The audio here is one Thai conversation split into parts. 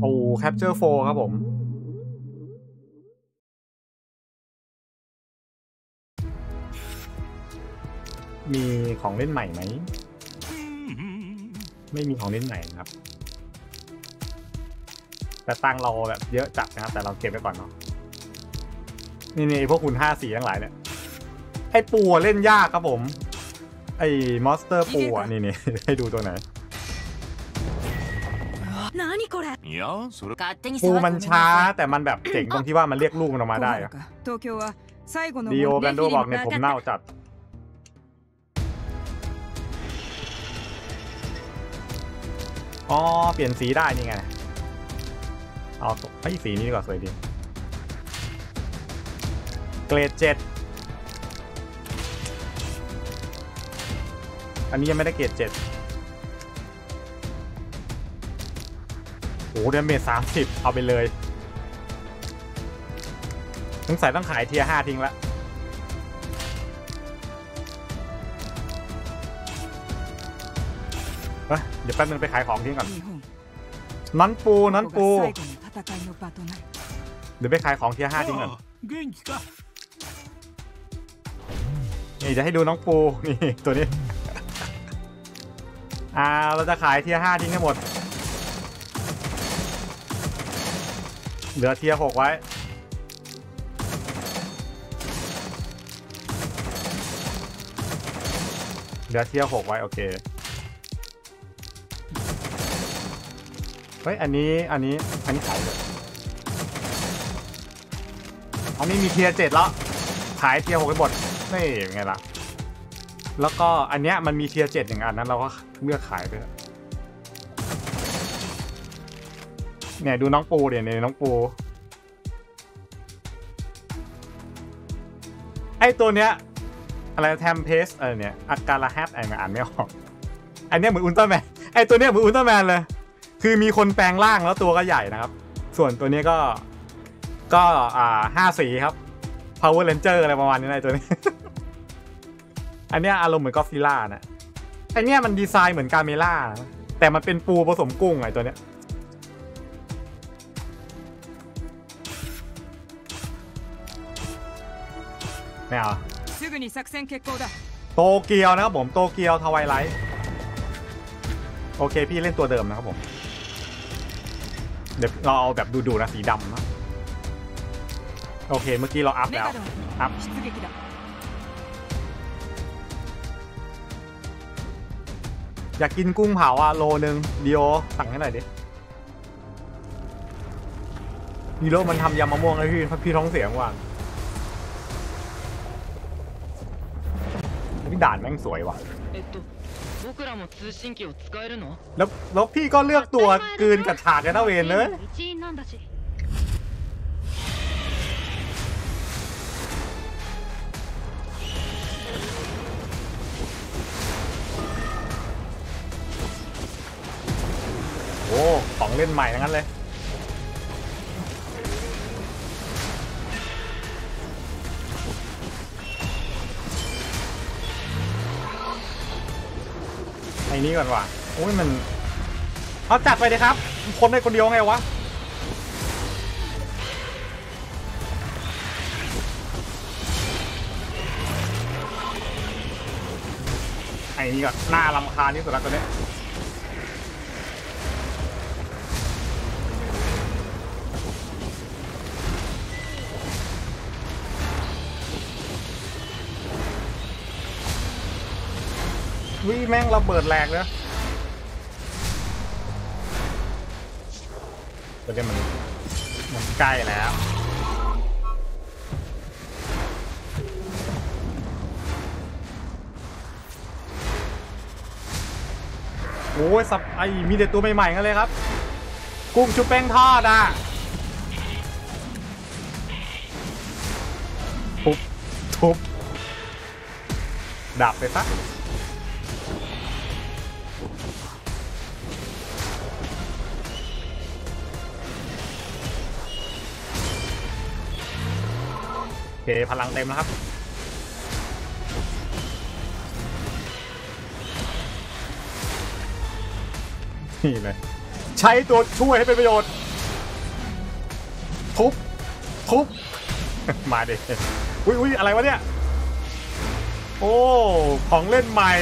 โอ้แคปเจอร์โฟครับผม มีของเล่นใหม่ไหม ไม่มีของเล่นใหม่นะครับ แต่ตังค์เราแบบเยอะจัดนะครับ แต่เราเก็บไว้ก่อนเนาะ นี่นี่พวกคุณห้าสีทั้งหลายเนี่ย ไอ้ปูอะเล่นยากครับผม ไอ้ monster ปูอะ นี่นี่ให้ดูตัวไหน 何これいやそれ勝手に ปู 触って มันช้าแต่มันแบบเจ๋งตรงที่ว่ามันเรียกลูกมันออกมาได้อะ 東京は最後の ดีโอแบนโด ぜひ บอกเนี่ยผมเน่าจัด อ๋อ เปลี่ยนสีได้นี่ไง เอาไอ้ยสีนี้ดีกว่าสวยดี เกรดเจ็ดอันนี้ยังไม่ได้เกรดเจ็ด โอ้โหเดเมจสามสิบเอาไปเลยต้องใส่ต้องขายเทียห้าทิ้งละเดี๋ยวแป๊บนึงไปขายของทิ้งก่อนนั้นปูนั้นปู เดี๋ยวไปขายของเทียห้าทิ้งก่อนนี่จะให้ดูน้องปูนี่ตัวนี้ อ่าเราจะขายเทียห้าทิ้งให้หมด เหลือเทียหกไว้ เหลือเทียหกไว้ โอเค เฮ้ย อันนี้ อันนี้ อันนี้ขายเลยอันนี้มีเทียเจ็ดแล้ว ขายเทียหกไปหมดนี่เป็นไงล่ะ แล้วก็อันเนี้ยมันมีเทียเจ็ดอย่างอันนั้นเราก็เลือกขายไปเถอ เนี่ยดูน้องปูเดี๋ยวเนี่ยน้องปู ไอตัวเนี้ย อะไรแทมเพสเออเนี่ยอาการะแฮปไอมันอ่านไม่ออกอันเนี้ยเหมือนอุลตร้าแมนไอตัวเนี้ยเหมือนอุลตร้าแมนเลย คือมีคนแปลงร่างแล้วตัวก็ใหญ่นะครับ ส่วนตัวเนี้ยก็ก็อ่าห้าสีครับ Power Ranger อะไรประมาณนี้นะไอตัวนี้ อันเนี้ยอารมณ์เหมือนก็อดซิลล่านะไอเนี้ยมันดีไซน์เหมือนกาเมล่านะแต่มันเป็นปูผสมกุ้งไอตัวเนี้ย ม่เอาโตเกียวนะครับผมโตเกียวทวายไลท์โอเคพี่เล่นตัวเดิมนะครับผม เดี๋ยวเราเอาแบบดูๆนะสีดำนะโอเคเมื่อกี้เราอัพแล้วอัพอยากกินกุ้งเผาอะโลนึงดีโอสั่งให้หน่อยดิดีโลมันทำยำมะม่วงเลยพี่พี่ท้องเสียงว่ะ พี่ด่านแม่งสวยว่ะแล้วแล้วพี่ก็เลือกตัวกืนกับฉากกันเอาเองเลยโอ้ของเล่นใหม่ทั้งนั้นเลย นี้ก่อนว่ะโอ้ยมันเอาจัดไปเลยครับ คนได้คนเดียวไงวะไอ้นี่ก่อนหน้าลำคาญที่สุดแล้วตัวเนี้ วิแม่งระเบิดแรงเลยตัวนี้มันมันใกล้แล้วโอ้ยสับไอมีแต่ตัวใหม่ๆกันเลยครับ กุ้งชุบแป้งทอดอะทุบทุบดับไปซะ พลังเต็มแล้วครับ นี่เลย ใช้ตัวช่วยให้เป็นประโยชน์ ทุบ ทุบ มาดิ อุ้ยอุ้ยอะไรวะเนี่ย โอ้ ของเล่นใหม่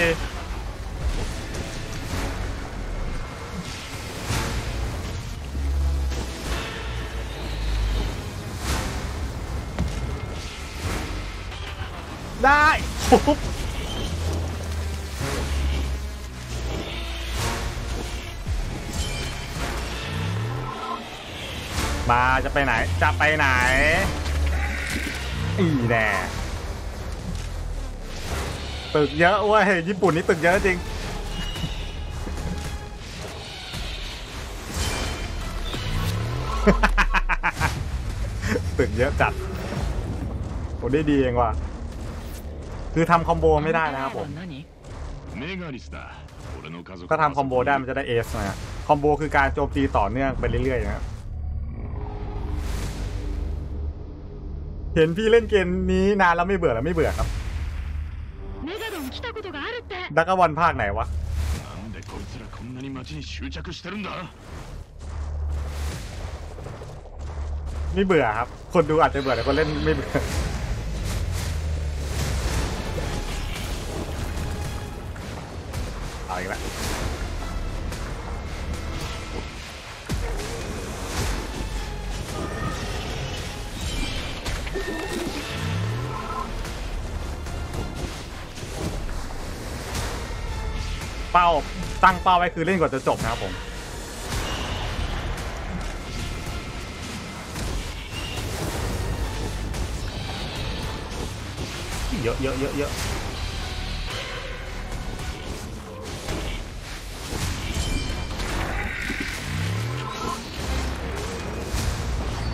ได้ทุบมาจะไปไหน จะไปไหน อีแน่ตึกเยอะเว้ยญี่ปุ่นนี่ตึกเยอะจริง ตึกเยอะจัดโอ้ได้ดีเองว่ะ คือทำคอมโบไม่ได้นะครับผมก็ทำคอมโบได้มันจะได้เอสนะคอมโบคือการโจมตีต่อเนื่องไปเรื่อยๆนะครับเห็นพี่เล่นเกมนี้นานแล้วไม่เบื่อแล้วไม่เบื่อครับดักวันภาคไหนวะไม่เบื่อครับ คนดูอาจจะเบื่อแต่คนเล่นไม่เบื่อ ตั้งเป้าไว้คือเล่นกว่าจะจบนะครับผมเยอะเยอะเยอะเยอะ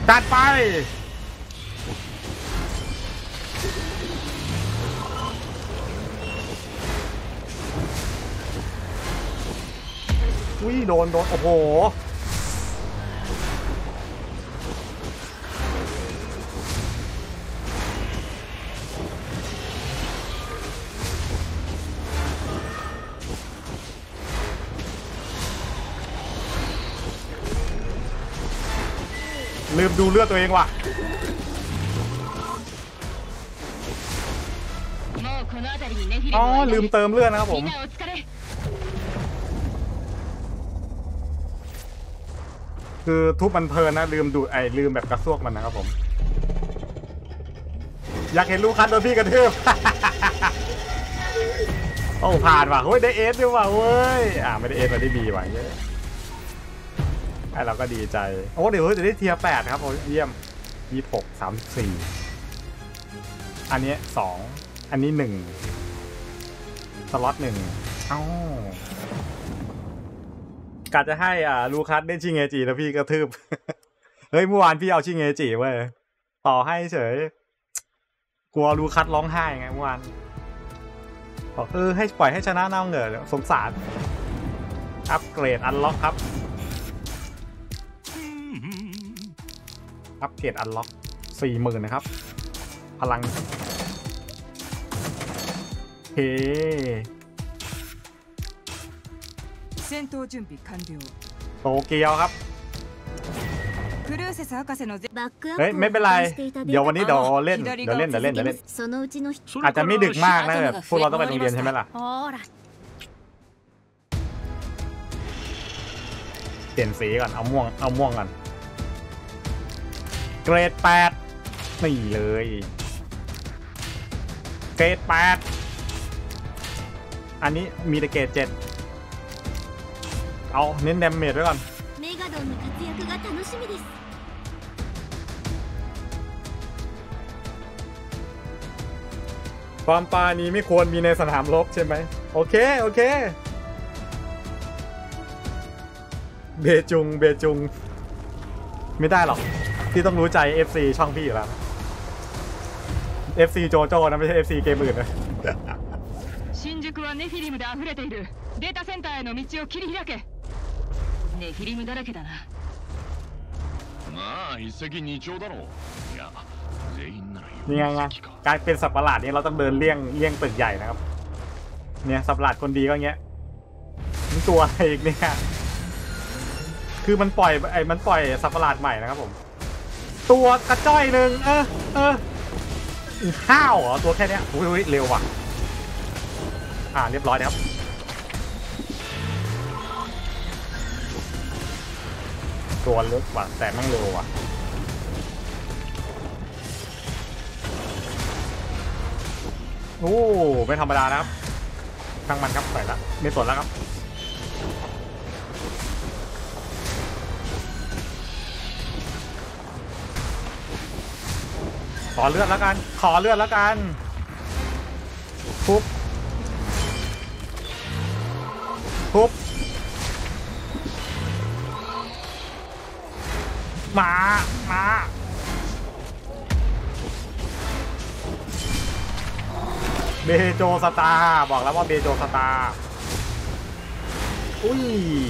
จัดไป โดนโดน โอ้โห ลืมดูเลือดตัวเองว่ะอ๋อลืมเติมเลือดนะครับผม คือทุบมันเพลินนะลืมดูไอ้ลืมแบบกระซวกมันนะครับผม อยากเห็นลูกคันโดนพี่กระทืบโอ้ผ่านว่ะเฮ้ยได้เอสด้วยว่ะเว้ยอ่าไม่ได้เอสมาได้บีว่ะเยอะไอเราก็ดีใจโอ้เดี๋ยวจะได้เทียร์แปดครับโอ้เยี่ยมยี่หกสามสี่อันนี้สองอันนี้หนึ่งสล็อตหนึ่งเอ้า กะจะให้อ่าลูคัสได้ชิงเอจิแล้วพี่กระทืบ เฮ้ยเมื่อวานพี่เอาชิงเอจิเว้ยต่อให้เฉย กลัวลูคัสร้องไห้ไงเมื่อวานบอกเออให้ปล่อยให้ชนะน้าเหงอสงสาร อัปเกรดอันล็อกครับ อัปเกรดอันล็อกสี่หมื่นนะครับ พลังเฮ้ 戦闘準備完了 โตเกียวครับ クルーセス博士のゼバックアッ เฮ้ย プを ไม่เป็นไร 保管していたデ เดี๋ยว ー วันนี้ タ เดี๋ยว を เล่น เดี๋ยวเล่น เดี๋ยวเล่น เดี๋ยวเล่น そのうちの一อาจจะไม่ดึกมากนะแบบพวกเราต้องไปโรงเรียนใช่ไหมล่ะ ほら เปลี่ยนสีก่อน เอาม่วง เอาม่วงก่อน เกรดแปดนี่เลย เกรดแปดอันนี้มีแต่เกรดเจ็ด เอาเน้นดาเมจไว้ก่อน メガドンの活躍が楽しみです ความปานี้ไม่ควรมีในสนามรบใช่ไหม โอเค โอเค เบจุง เบจุง ไม่ได้หรอก พี่ต้องรู้ใจ FC ช่องพี่อยู่แล้ว FC โจโจนะไม่ใช่ FC เกมอื่นนะ 新宿はネフィリムで溢れているデータセンターへの道を切り開け ネフィリムだらけだなまあ一石二鳥だろういや全員なら นี่ไงไง 4石か การเป็นสัตว์ประหลาดนี้เราต้องเดินเลี่ยงเลี่ยงตึกใหญ่นะครับ เนี่ยสัตว์ประหลาดคนดีก็อย่างเงี้ยนี่ตัวอะไรอีกเนี่ย คือมันปล่อยไอ้มันปล่อยสัตว์ประหลาดใหม่นะครับผม ตัวกระจ้อยหนึ่งเออเออห้าวเหรอตัวแค่เนี้ยอุ้ยอุ้ยเร็วว่ะ อ่าเรียบร้อยนะครับ ตัวเล็กว่ะแต่แม่งเร็วว่ะโอ้ไม่ธรรมดานะครับช่างมันครับใส่ละไม่สนแล้วครับขอเลือดแล้วกัน ขอเลือดแล้วกันทุบทุบ มา มา เบโจสตาร์บอกแล้วว่าเบโจสตาร์อุ้ย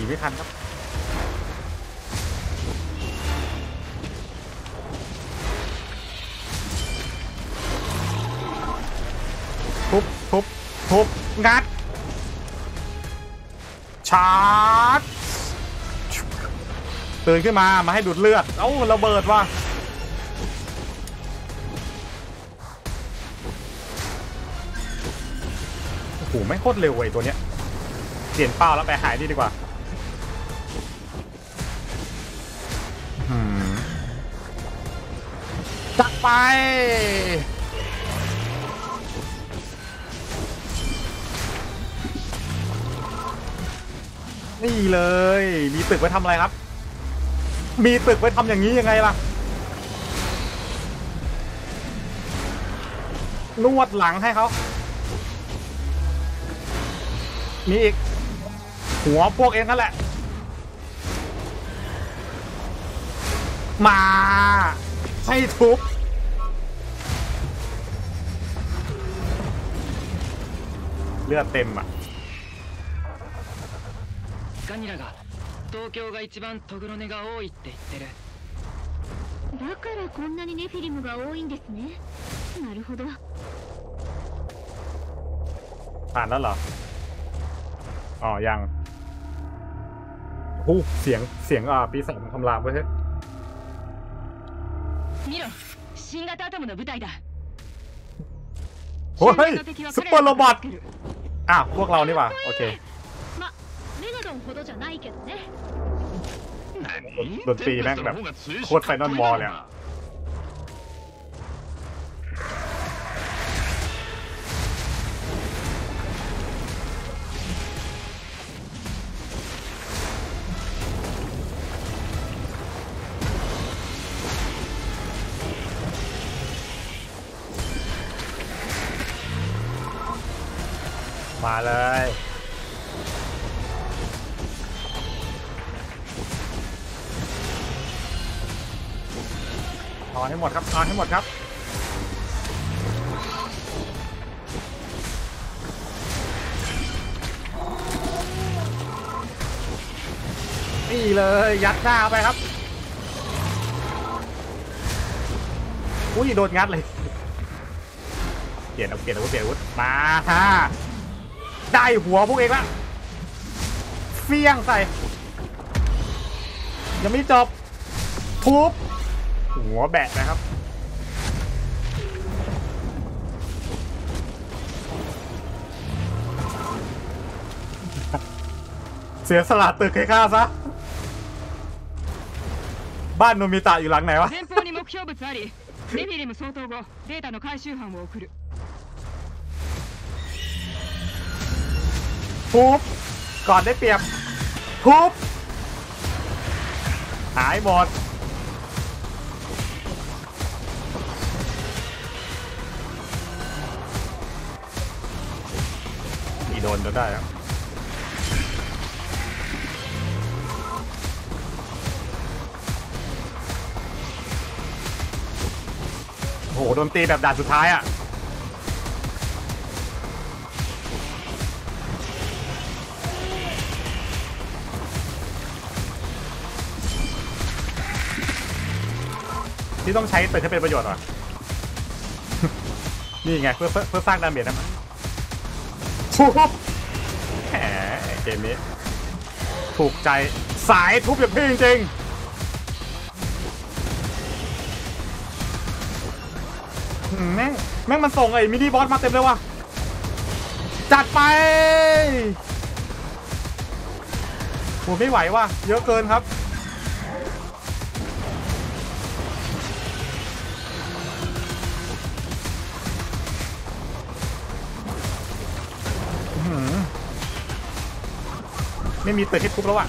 ไม่ทันครับทุบทุบทุบงัด ชาร์จ ตื่นขึ้นมามาให้ดูดเลือด เอ้าระเบิดว่ะโอ้โหไม่โคตรเร็วเว้ยตัวเนี้ยเปลี่ยนเป้าแล้วไปหายนี่ดีกว่าหืมจัดไปนี่เลย มีตึกไว้ทำอะไรครับ มีตึกไปทำอย่างนี้ยังไงล่ะ นวดหลังให้เขา มีอีก หัวพวกเองนั่นแหละ มา ให้ทุบเลือดเต็มอะ 東京が一番トグロネが多いって言ってるだからこんなにネフィリムが多いんですねなるほど ผ่านแล้วเหรอ อ๋อ ยังหูเสียง เสียงอ่าปีศาจมันคำรามไว้เฮ้ย 見ろ新型アトムの部隊だ โอ้ย 新型の敵は ซุปเปอร์โรบอท 彼らを助ける อ้าว พวกเรานี่หว่า โอเค ま メガドンほどじゃないけどね何ドッティなんかテンペストの方が強いしโคตรไฟนอลบอลเลยอะ มาเลย เอาให้หมดครับเอาให้หมดครับนี่เลยยัดหน้าไปครับอุ้ยโดนงัดเลย เปลี่ยนเอาเปลี่ยนอาวุธเปลี่ยนอาวุธมาฮะได้หัวพวกเองละเฟี้ยงใส่ยังไม่จบทุบ หัวแบะนะครับ เสียสละตึกให้ข้าซะ บ้านโนมิตะอยู่หลังไหนวะ 前方に目標物ありネフィリム相当後データの回収班を送る ทุบ ก่อนได้เปรียบ ทุบ หายหมด โดนจนได้โอ้โหโดนตีแบบด่านสุดท้ายอะที่ต้องใช้เตึกให้เป็นประโยชน์ว่ะ นี่ไง เพื่อเพื่อเพื่อสร้างดาเมจนะมันทุบ ทุบแหมเกมนี้ ถูกใจสายทุบอย่างพี่จริงๆแม่งแม่งมันส่งไอ้มินิบอสมาเต็มเลยว่ะ จัดไปผมไม่ไหวว่ะ เยอะเกินครับ ไม่มีตึกให้ทุบแล้วอะ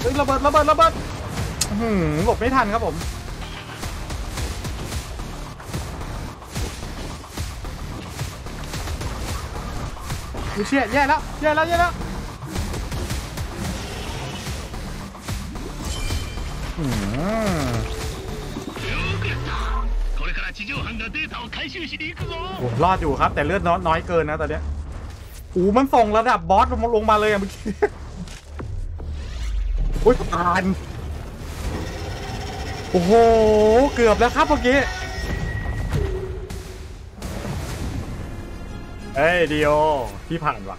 เฮ้ยระเบิดระเบิดระเบิดหือหลบไม่ทันครับผมดูเชี่ยแย่แล้วแย่แล้วแย่แล้วอืม ผมรอดอยู่ครับ แต่เลือดน้อยน้อยเกินนะตอนเนี้ยอูมันส่งระดับบอสลงมาลงมาเลยอะเมื่อกี้โอ้ยผ่านโอ้โห เกือบแล้วครับเมื่อกี้เอ้ยเดียวพี่ผ่านว่ะ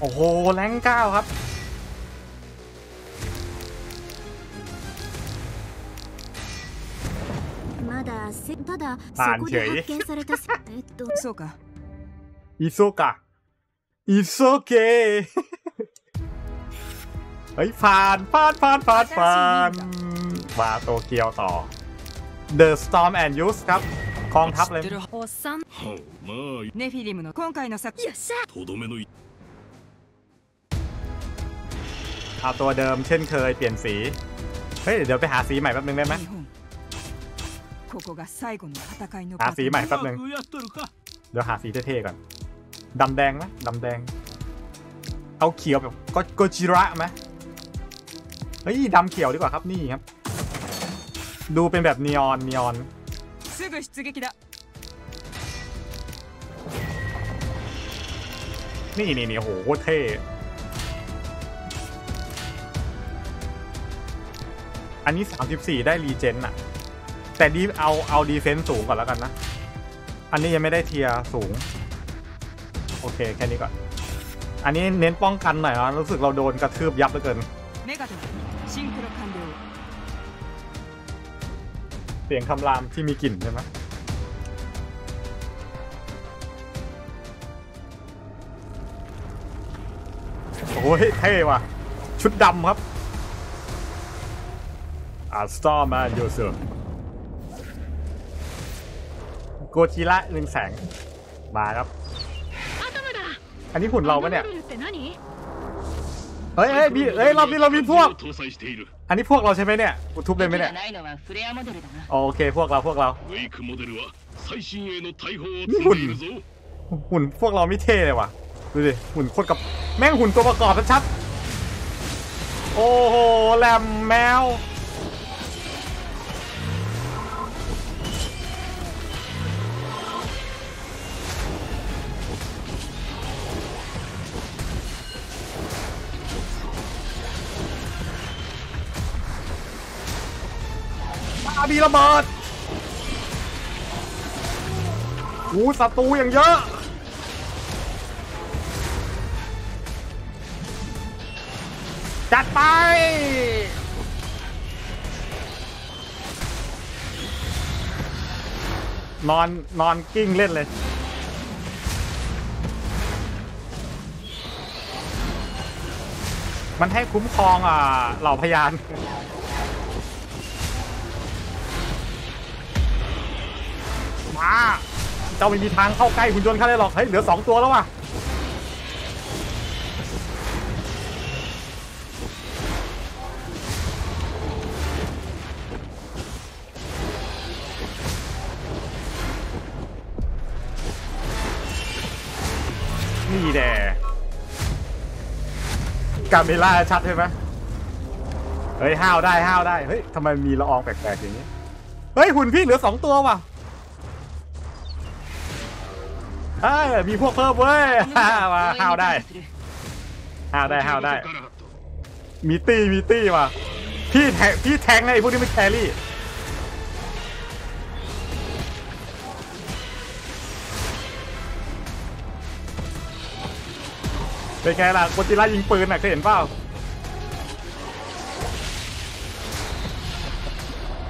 โอ้โห แรงเก้าครับ ただパンそこで発見されたせえっとそうかอิโซกะอิโซเก เฮ้ยผ่านผ่านผ่านผ่านผ่านมาโตเกียวต่อ The Storm and Use ครับกองทัพเลย 知ってるおっさんはあまあネフィリムの今回の作よっしゃとどめのい เอาตัวเดิมเช่นเคยเปลี่ยนสี เฮ้ย เดี๋ยวไปหาสีใหม่แป๊บนึงได้ไหม หาสีใหม่แป๊บนึงเดี๋ยวหาสีเท่ๆก่อนดำแดงไหมดำแดง เอาเขียวแบบโกจิระไหมเฮ้ยดำเขียวดีกว่าครับนี่ครับ ดูเป็นแบบนีออนนีออนนี่นี่นี่โหโคตรเท่อันนี้ 34 ได้รีเจนอะ แต่ดีเอาเอาดีเฟนส์สูงก่อนแล้วกันนะ อันนี้ยังไม่ได้เทียสูง โอเคแค่นี้ก่อน อันนี้เน้นป้องกันหน่อยนะรู้สึกเราโดนกระทืบยับเหลือเกิน เสียงคำรามที่มีกลิ่นใช่ไหมโอ้ยเท่ว่ะ ชุดดำครับอาสตาร์แมนโยเซอร์ โกจิระหนึ่งแสงมาครับ อันนี้หุ่นเราปะเนี่ยเฮ้ยเฮ้ยมีเฮ้ยเรามีเรามีพวก อันนี้พวกเราใช่ไหมเนี่ยกูทุบเลยไหมเนี่ยโอเคพวกเราพวกเรานี่หุ่นหุ่นพวกเราไม่เท่เลยว่ะดูดิหุ่นโคตรกับแม่งหุ่นตัวประกอบชัดโอ้โหแลมแมว มามีระเบิดอู้ศัตรูอย่างเยอะ จัดไป นอนนอนกิ้งเล่นเลยมันให้คุ้มครองอ่าเหล่าพยานาเจ้าไม่มีทางเข้าใกล้หุ่นยนต์ข้าได้หรอกเฮ้ยเหลือสองตัวแล้วว่ะนี่แด่กาเมล่าชัดใช่ไหมเฮ้ยห้าวได้ห้าวได้ เฮ้ยทำไมมีละอองแปลกๆอย่างนี้ เฮ้ยหุ่นพี่เหลือสองตัวว่ะ เอ้มีพวกเพิ่มเว้ยมาห้าวได้ห้าวได้ห้าวได้ มีตี้มีตี้ว่พี่แทงพี่แทงไงพวกนี้ไม่แครี่เป็นไงล่ะกติล่ายิงปืนน่ะเคยเห็นเปล่า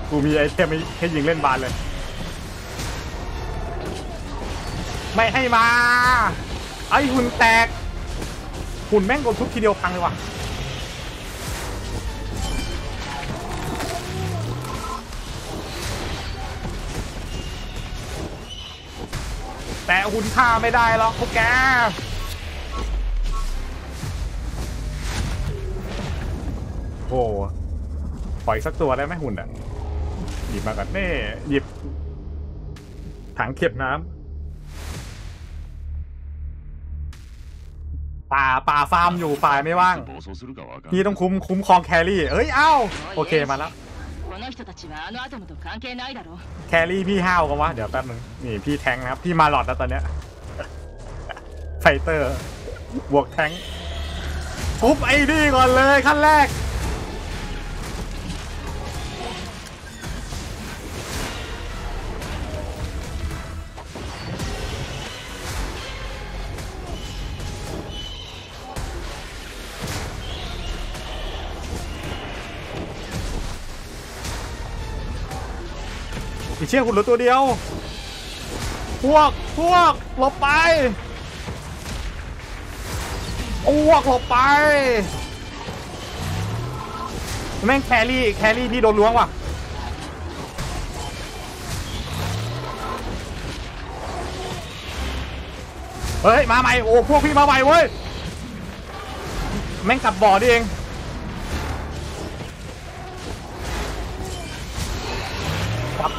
กูมีไอเทมให้ยิงเล่นบานเลย ไม่ให้มา ไอหุ่นแตก หุ่นแม่งโดนทุบทีเดียวพังเลยว่ะแต่หุ่นฆ่าไม่ได้หรอกพวกแกโอ้โหปล่อยสักตัวได้ไหมหุ่นอะ หยิบมาก่อนนี่หยิบถังเก็บน้ำ ป่าป่าฟาร์มอยู่ป่าไม่ว่างนี่ต้องคุ้มคุ้มคองแครี่ เอ้ยเอ้าโอเคมาแล้วแครี่พี่ห้าวกันวะเดี๋ยวแป๊บนึงนี่พี่แทงครับพี่มาหลอดแล้วตอนเนี้ยไฟเตอร์บวกแทงปุ๊บไอ้นี่ก่อนเลยขั้นแรก เชี่ยหุ่นเหลือตัวเดียว พวก พวก หลบไป พวก หลบไป แม่งแครี่ แครี่พี่โดนล้วงว่ะ เฮ้ย มาใหม่ โอ้ พวกพี่มาใหม่เว้ย แม่งกลับบ่อนี่เอง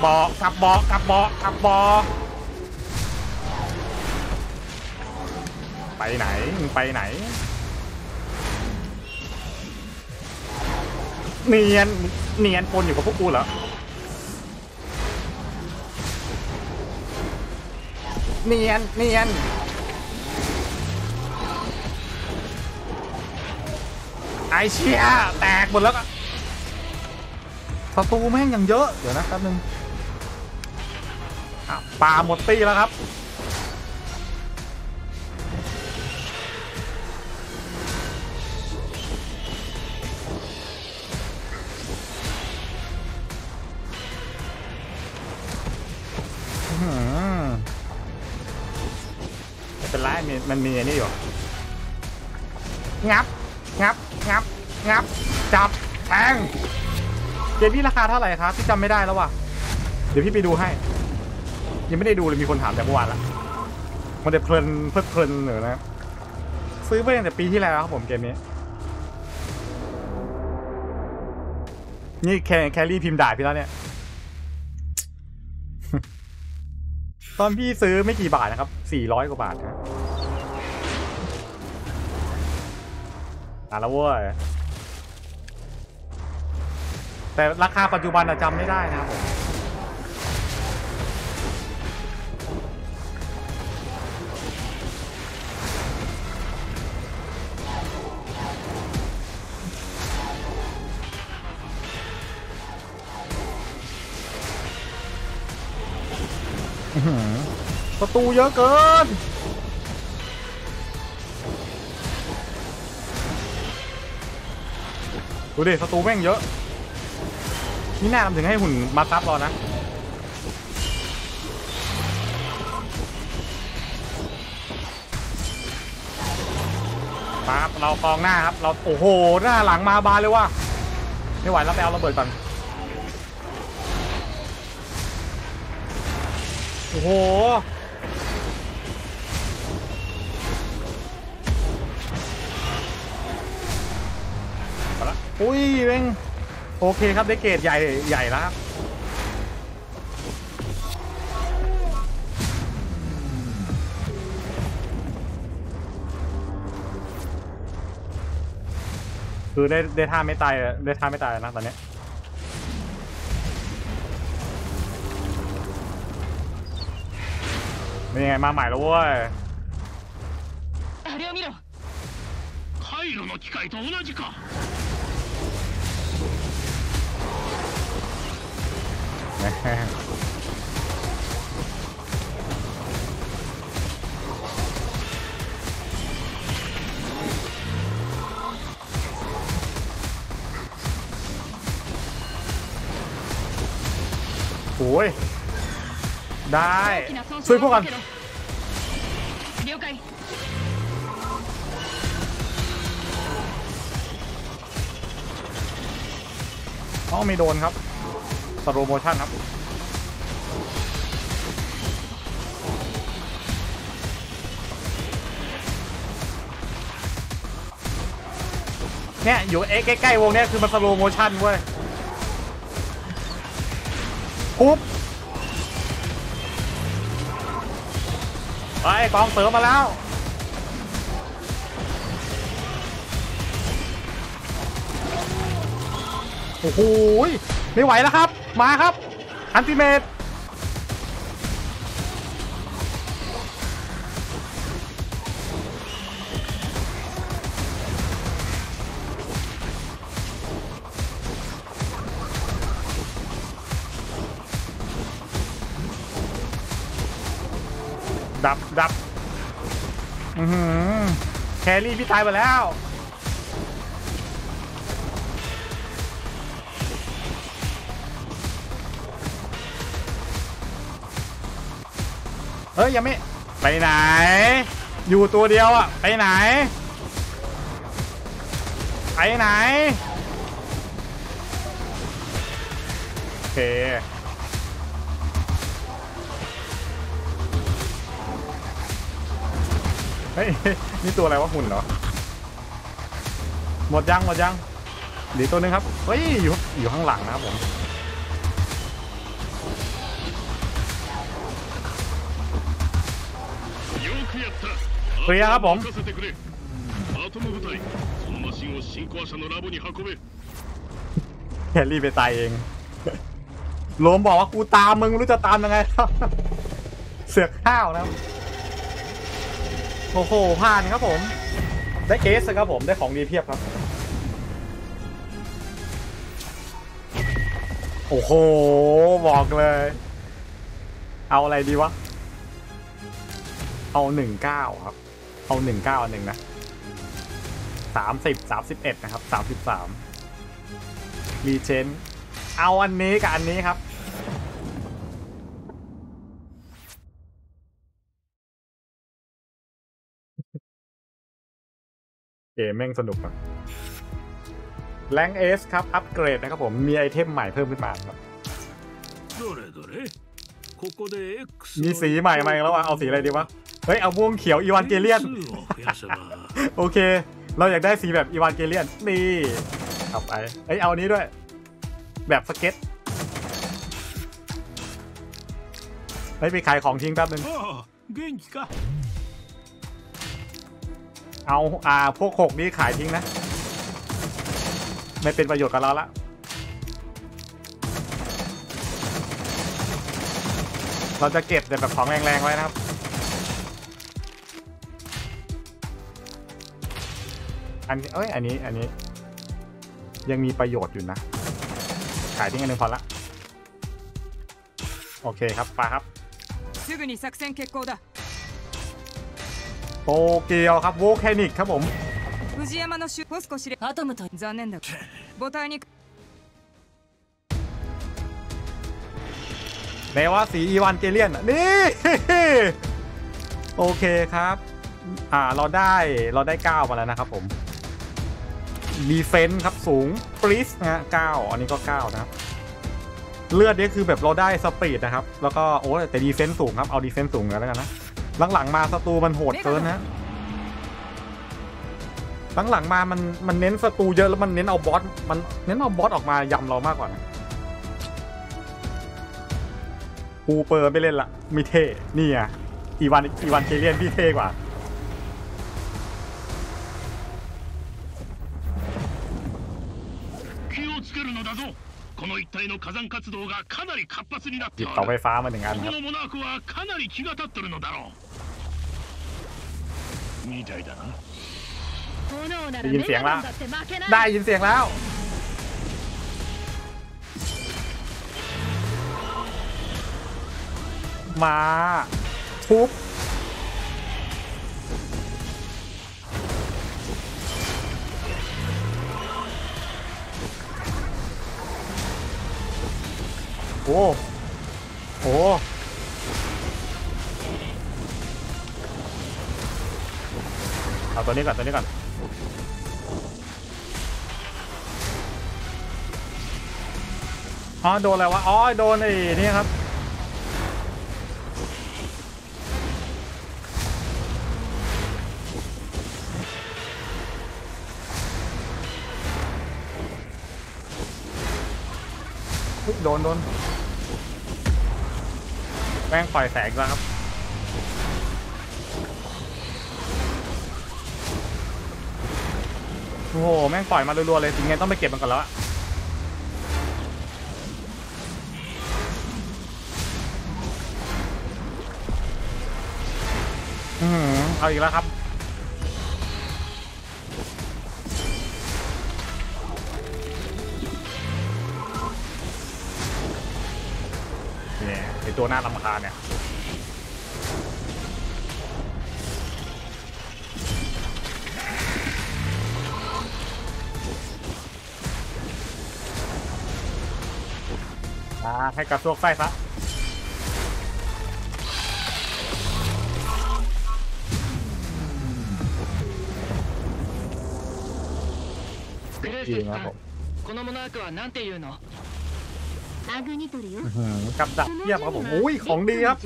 กลับบ่อกลับบ่อกลับบ่อกลับบ่อไปไหนมึงไปไหน เนียนเนียนปนอยู่กับพวกกูเหรอเนียนเนียนไอเชียแตกหมดแล้วก็ศัตรูแม่งยังเยอะ เดี๋ยวนะแป๊บนึงอะ ปลาหมดตีแล้วครับ เป็นไรม,มันมีอันนี้อยู่ งับ งับ งับ งับ จับแทงเกมพี่ราคาเท่าไหร่ครับ พี่จำไม่ได้แล้วว่ะ เดี๋ยวพี่ไปดูให้ ยังไม่ได้ดูเลยมีคนถามแต่เมื่อวานละมันจะเพลินเพลิดเพลินเหนือนะ ซื้อไปตั้งแต่ปีที่แล้วครับผมเกมนี้ นี่แคแครี่พิมพ์ด่าพี่แล้วเนี่ย ตอนพี่ซื้อไม่กี่บาทนะครับสี่ร้อยกว่าบาทนะอะแล้วเว้ยแต่ราคาปัจจุบันอะจำไม่ได้นะครับผม ประตูเยอะเกิน ดูดิประตูแม่งเยอะ นี่น่าทำถึงให้หุ่นมาซับรอนะมาครับเรากองหน้าครับ เราโอ้โห หน้าหลังมาบานเลยว่ะ ไม่ไหวแล้วไปเอาระเบิดก่อน โอ้โหมาละอุ้ยเว้งโอเคครับได้เกรดใหญ่ใหญ่แล้วครับคือได้ได้ท่าไม่ตายอะได้ท่าไม่ตายนะตอนเนี้ย นี่ไงมาใหม่แล้วเว้ยあれを見ろ回路の機械と同じかโอ้ยได้ ช่วยพวกกัน ไม่โดนครับ slow motion ครับเนี่ยอยู่เอ๊ะใกล้ๆวงเนี้ยคือมัน slow motion เว้ยปุ๊บไปกองเสริมมาแล้ว โอ้โหไม่ไหวแล้วครับ มาครับอันติเมตดับดับแครี่พี่ตายไปแล้ว เฮ้ยยังไม่ไปไหน อยู่ตัวเดียวอะไปไหน ไปไหนโอเคเฮ้ยนี่ตัวอะไรวะหุ่นเหรอ หมดยังหมดยังเดี๋ยวตัวนึงครับ เฮ้ยอยู่อยู่ข้างหลังนะครับผม ลียร์ครับผมแคลรี่ไปตายเองโลมบอกว่ากูตามมึงรู้จะตามยังไงเสือกข้าวนะโอ้โหผ่านครับผม ได้เอสครับผมได้ของดีเพียบครับ โอ้โห บอกเลย เอาอะไรดีวะ เอาหนึ่งเก้าครับ เอาหนึ่งเก้าอันหนึ่งนะสามสิบสามสิบเอ็ดนะครับสามสิบสามรีเชนเอาอันนี้กับอันนี้ครับเอแม่งสนุกอะแรงเอสครับ อัปเกรดนะครับผม มีไอเทมใหม่เพิ่มขึ้นมาครับมีสีใหม่มาแล้วอะเอาสีอะไรดีวะ เฮ้ย เอาม่วงเขียวอีวานเกเลียน โอเค เราอยากได้สีแบบอีวานเกเลียน นี่เอาไปเอ้ย เอานี้ด้วย แบบสเก็ตเฮ้ย ไปขายของทิ้งแป๊บนึงเอา อ่า พวกหกนี้ขายทิ้งนะ ไม่เป็นประโยชน์กับเราละเราจะเก็บแต่แบบของแรงๆไว้นะครับ อันนี้เอ้ย อันนี้ อันนี้ ยังมีประโยชน์อยู่นะ ขายทิ้งอันหนึ่งพอละ โอเคครับไปครับ すぐに作戦決行だ โตเกียวครับโวแคนิกครับผม 藤山の主ポスコ司令アトムと残念だ母体に แม้ว่าสีอีวานเกเลียนอะนี่ โอเคครับ อ่าเราได้เราได้ 9 มาแล้วนะครับผม defense ครับสูงปริ๊ดนะฮะ9อันนี้ก็9นะครับเลือดนี่คือแบบเราได้ speed นะครับ แล้วก็โอ้แต่ defense สูงครับเอา defense สูงกันแล้วกันนะหลังๆมาศัตรูมันโหดเกินนะหลังๆมามันมันเน้นศัตรูเยอะแล้วมันเน้นเอาบอสมันเน้นเอาบอสออกมายำเรามากกว่านะปูเปอร์ไม่เล่นละมีเท่นี่อะอีวานอีวานเกเลียนพี่เท่กว่า この一帯の火山活動がかなり活発になっ หยิ て บ お เสาไฟ る ฟ้ามาหนึ่งอัน こ ครับ のモナークはかなり気が立ってるのだろうみたいだな炎ならได้ยินเสียงละ メガネだって負けない ได้ยินเสียงแล้ว มาทุบ โอ้โอ้เอาตัวนี้ก่อนตัวนี้ก่อนอ๋อโดนอะไรวะอ๋อโดนไอ้นี่ครับอุ๊ยโดนโดน แม่งปล่อยแสงแล้วครับโอ้โหแม่งปล่อยมารัวๆเลยถึงไงต้องไปเก็บมันก่อนแล้วอะอือหือเอาอีกแล้วครับ ตัวหน้าลำคาญเนี่ย มาให้กระซวกไส้ซะ クルー จริ セ ง ス ครับ さ ผ ん ม このモナークは何て言うの กับดักเทียบครับผมอุ้ยของดีครับ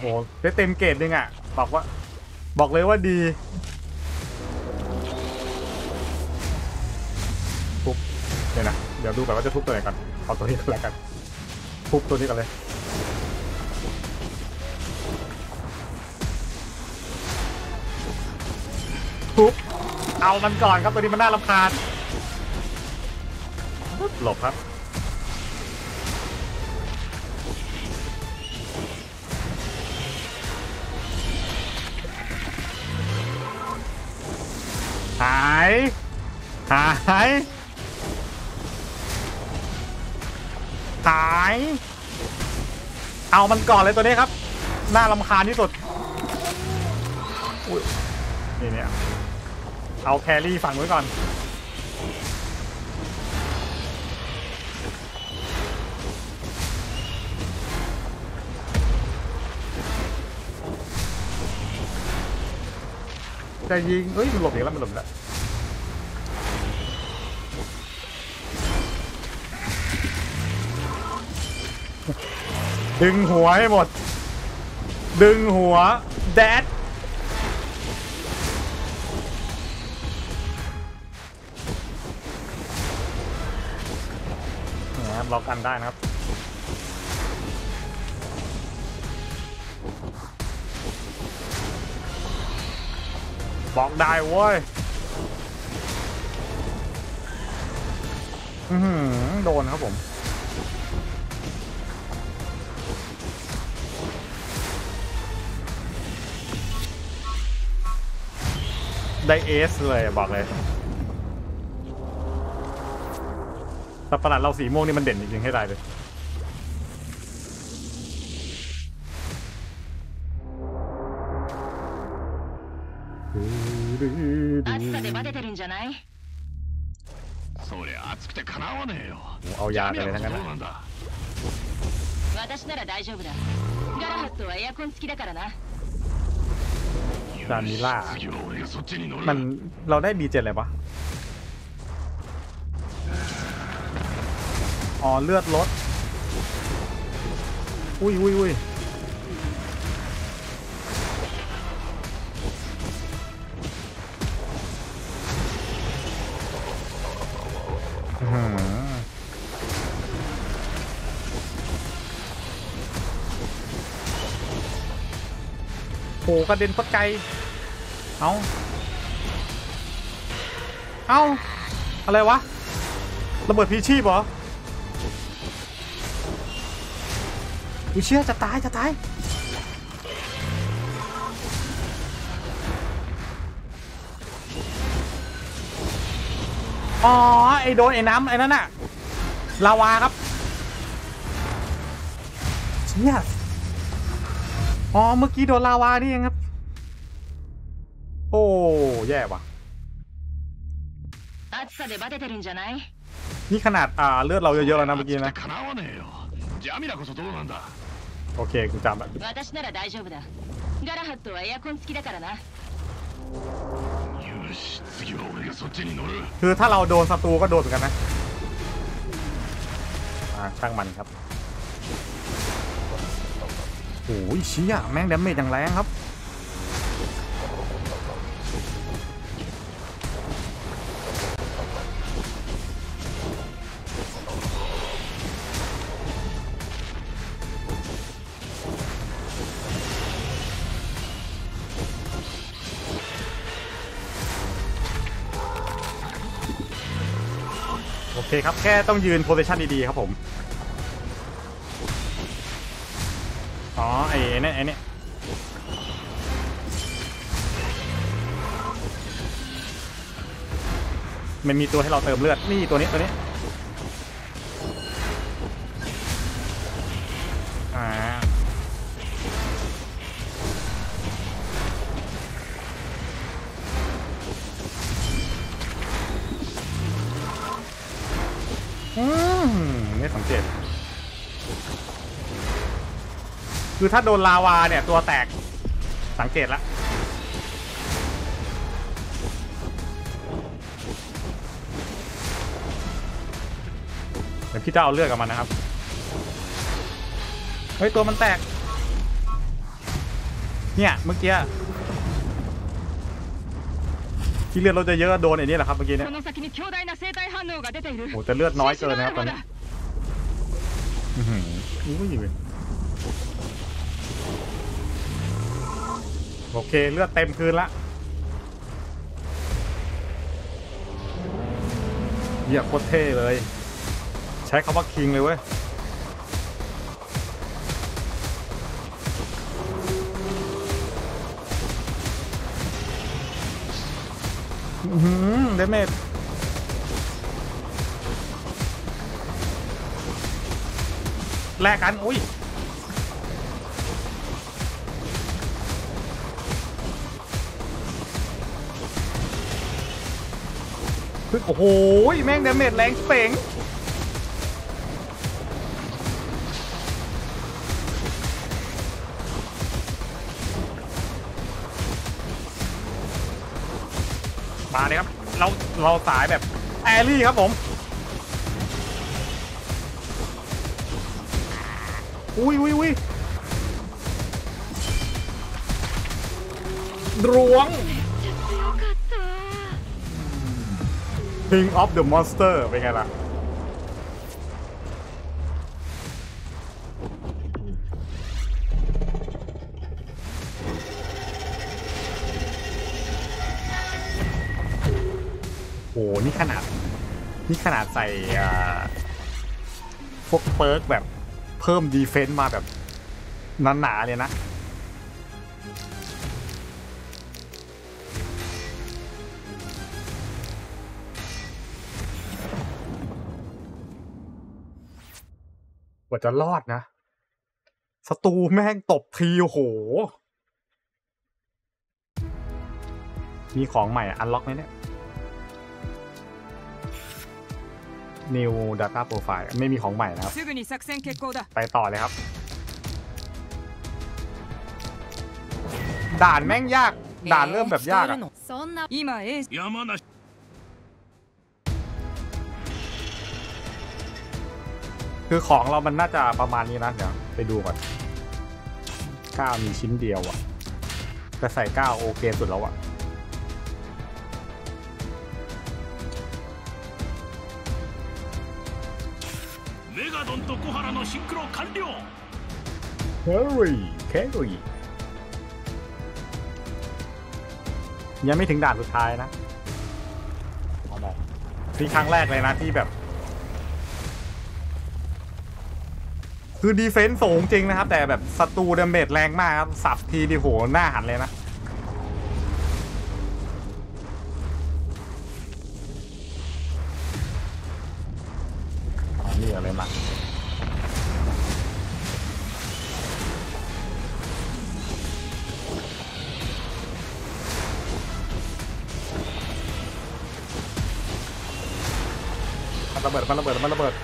โอ้ได้เต็มเกรดนึงอะ บอกว่า บอกเลยว่าดีทุบเดี๋ยนะ เดี๋ยวดูก่อนว่าจะทุบตัวไหนก่อนเอาตัวนี้ก่อนแล้วกันทุบตัวนี้กันเลยทุบเอามันก่อนครับตัวนี้มันน่ารำคาญ ปึ๊บหลบครับ หาย หาย หาย เอามันก่อนเลยตัวนี้ครับน่าลำคาญที่สุดอุ๊ยนี่เนี่ยเอาแครี่ฝั่งไว้ก่อน จะยิงเฮ้ยมันหลบอีกแล้วมันหลบอีกแล้วดึงหัวให้หมด ดึงหัวแดดนะครับล็อกกันได้นะครับ บอกได้เว้ยอือหือโดนครับผม ได้เอสเลยบอกเลยแต่ประหลาดเราสีม่วงนี่มันเด่นจริงๆให้ได้เลย ยากันเทั้งนั้นจานิล่า มันเราได้บีเจ็ดเลยรวะ อ๋อเลือดลด อุ้ยอุ้ยอุ้ย หกระเด็นโคตรไกล เอาเอ้าอะไรวะ ระเบิดพีชีพเหรออูเชื่อจะตาย จะตาย อ๋อ ไอโดน ไอ้น้ำไอ้นั่นน่ะลาวาครับเชี่ย อ๋อ เมื่อกี้โดนลาวานี่เองครับ โอ้ แย่ว่ะนี่ขนาดอ่าเลือดเราเยอะๆแล้วนะเมื่อกี้นะ โอเคกูจำแบบคือถ้าเราโดนศัตรูก็โดนเหมือนกันนะ อ่าช่างมันครับ โอ้ยเชี่ยแม่งดาเมจอย่างแรงครับ โอเคครับ แค่ต้องยืนโพซิชันดี ๆ ครับผม มันมีตัวให้เราเติมเลือดนี่ตัวนี้ตัวนี้อ่าอืมไม่สังเกตคือถ้าโดนลาวาเนี่ยตัวแตกสังเกตแล้ว ที่จะเอาเลือดกับมันนะครับ เฮ้ย ตัวมันแตก เนี่ย เมื่อกี้ที่เลือดเราจะเยอะโดนไอ้นี่แหละครับเมื่อกี้เนี่ยโอ้แต่เลือดน้อยเกินนะครับตอนนี้อือ้ยโอเค เลือดเต็มคืนละเหี้ยโคตรเท่เลย ใช้คำว่าคิงเลยเว้ยหือเดเมจแลกกัน อุ้ยโอ้โห แม่งเดเมจแรงเป่ง มาเลยครับเราเราสายแบบแอรี่ครับผมอุ้ยอุ้ยอุ้ยรวง King of the Monster เป็นไงล่ะ นี่ขนาดใส่พวกเปิร์กแบบเพิ่มดีเฟนต์มาแบบหนาๆเลยนะกว่าจะรอดนะศัตรูแม่งตบทีโห มีของใหม่อันล็อกไหมเนี่ย New Data Profile ไม่มีของใหม่นะครับ ไปต่อเลยครับ ด่านแม่งยาก ด่านเริ่มแบบยากคือของเรามันน่าจะประมาณนี้นะ เดี๋ยวไปดูก่อนก้ามีชิ้นเดียวอะแต่ใส่ก้าโอเคสุดแล้วอะ ドンと小原のシンクロ完了 แครี่แครี่ยังไม่ถึงด่านสุดท้ายนะเอาได้นี่ครั้งแรกเลยนะที่แบบ คือดีเฟนส์สูงจริงนะครับ แต่แบบศัตรูดาเมจแรงมากครับ สับทีดิโหหน้าหันเลยนะ เราระเบิดมันระเบิดมันระเบิด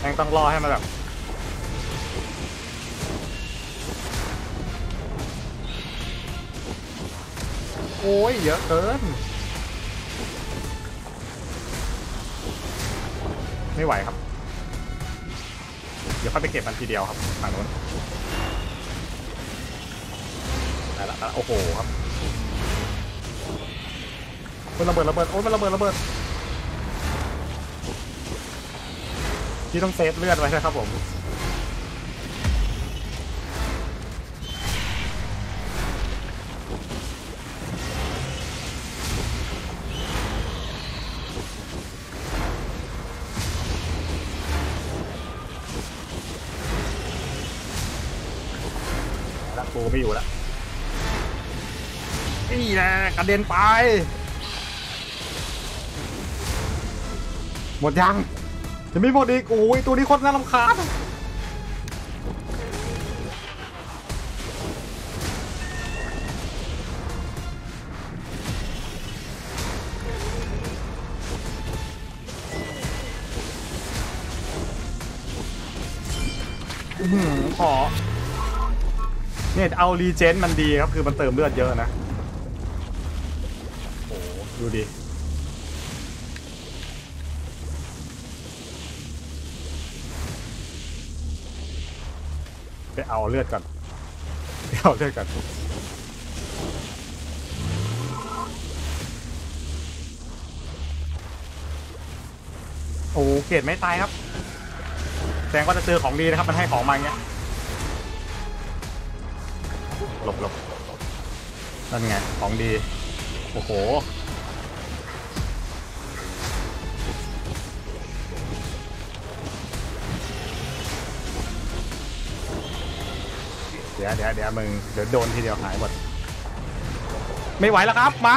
แม่งต้องรอให้มันแบบโอ้ยเยอะเกิน ไม่ไหวครับ เดี๋ยวค่อยไปเก็บมันทีเดียวครับฝั่งนู้นไปละไปละโอ้โหครับ มันระเบิดระเบิดโอ้ยมันระเบิดระเบิดพี่ต้องเซฟเลือดไว้นะครับผมแล้วกูไม่อยู่แล้วนี่แหละกระเด็นไป หมดยังจะไม่หมดอีกโอ้ยตัวนี้โคตรน่ารำคาญอื้อหือขอเนี่ยเอารีเจนมันดีครับ คือมันเติมเลือดเยอะนะ โอ้โหดูดิ เอาเลือดก่อนเอาเลือดก่อนโอ้โหเกรดไม่ตายครับแสดงว่าจะเจอของดีนะครับ มันให้ของมาอย่างเงี้ยหลบหลบนั่นไง ของดี โอ้โห ดี๋ยวเดี๋ยวเดี๋ยวมึงเดี๋ยวโดนทีเดียวหายหมด ไม่ไหวแล้วครับ มา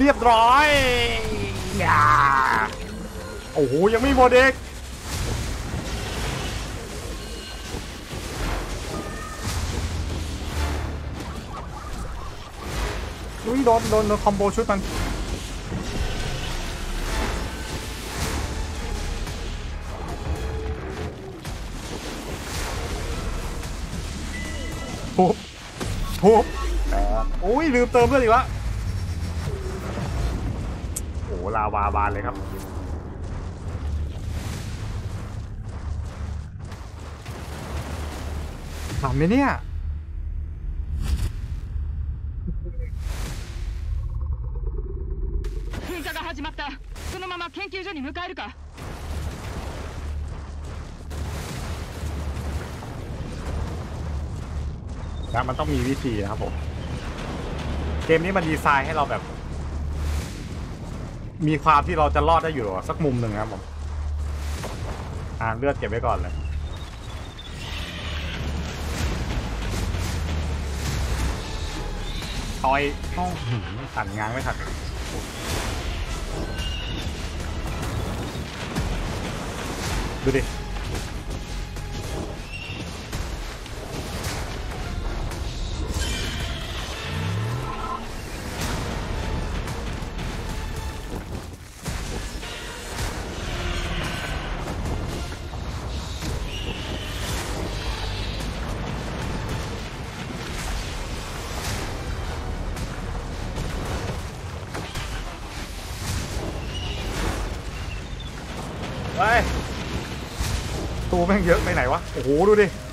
เรียบร้อยอย่าโอ้โห ยังไม่หมดเอกอุ้ยโดนโดนโดนคอมโบชุดมันทุบทุบแตกอุ้ยลืมเติมเลือดอีกแล้วาวาบานเลยครับ ทำไหมเนี่ย 噴火が始まったそのまま研究所に向かえるか นะมันต้องมีวิธีนะครับผม เกมนี้มันดีไซน์ให้เราแบบ มีความที่เราจะรอดได้อยู่สักมุมหนึ่งครับผมอ่าเลือดเก็บไว้ก่อนเลยต่อยห้องหืมสั่นงานไม่ทันดูดิ ไปไ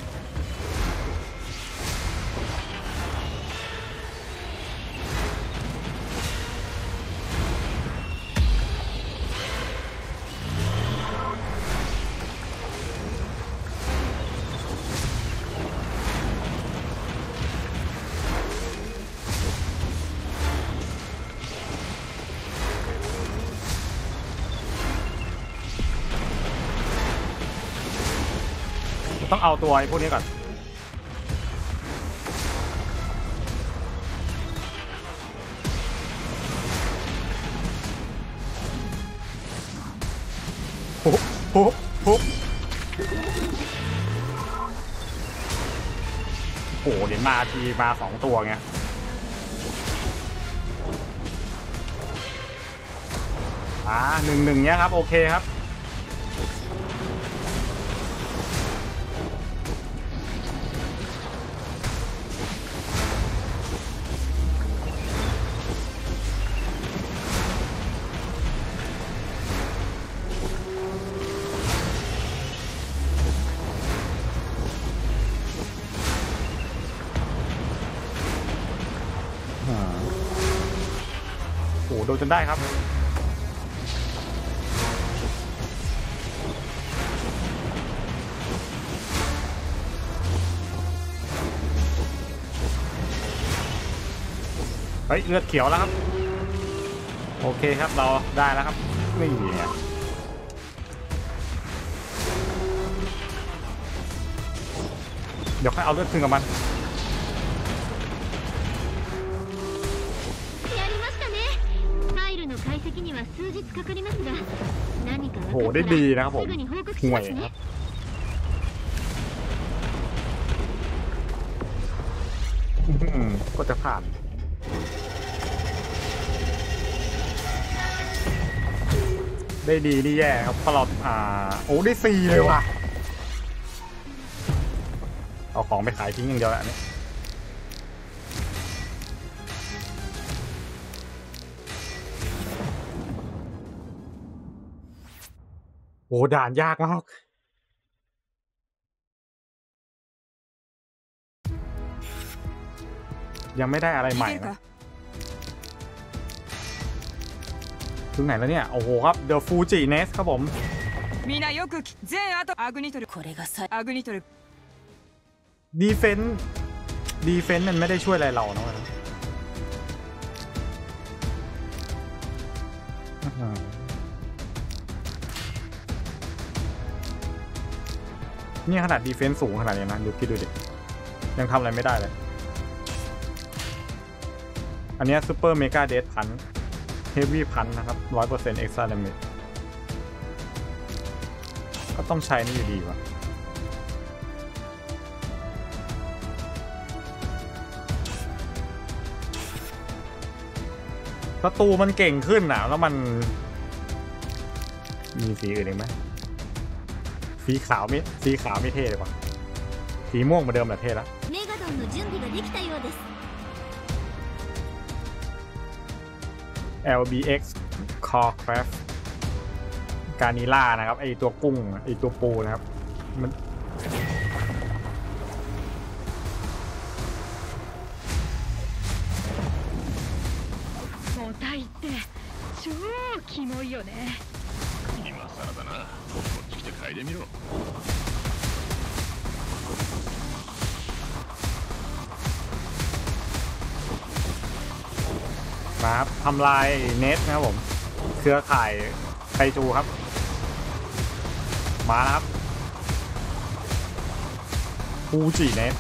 ต้องเอาตัวไอ้พวกนี้ก่อนปุ๊บปุ๊บปุ๊บโอ้โหเดี๋ยวมาทีมาสองตัวไงอ่าหนึ่งหนึ่งเนี้ยครับ โอเคครับ ได้ครับเฮ้ยเลือดเขียวแล้วครับ โอเคครับเราได้แล้วครับนี่ไงเดี๋ยวค่อยเอาเลือดคืนกับมัน ไม่ดีนะครับผมห่วยครับก็จะผ่านได้ดีนี่แย่ครับปลอดอ่าโอ้ได้สี่เลยว่ะ เอาของไปขายทิ้งอย่างเดียวแหละนี่ นี้โอ้ด่านยากมาก ยังไม่ได้อะไรใหม่นะ ถึงไหนแล้วเนี่ย โอ้โหครับ The Fuji Nest ครับผม みんなよくき全あとアグニトルこれがさアグニトル Defense Defense มันไม่ได้ช่วยอะไรเรานะวันนั้น เนี่ยขนาด Defense สูงขนาดนี้นะดูคิดดูดิ ยังทำอะไรไม่ได้เลย อันนี้ซูเปอร์เมกาเด h พันเฮฟวี่พันนะครับร้อยเปอร์เซ็นต์ extra damage ก็ต้องใช้นี่อยู่ดีวะศัตรูมันเก่งขึ้นนะแล้วมัน มีสีอื่นอีกไหม สีขาวไม่สีขาวไม่เท่เลยปะสีม่วงเหมือนเดิมแหละเท่แล้ว メガドンの準備ができたようです LBX Core Craft กานิล่านะครับ ไอตัวกุ้ง ไอตัวปูนะครับ มัน ำลายเน็ตนะครับผม เครือข่ายไคจูครับ มาแล้วครับฟูจิเน็ต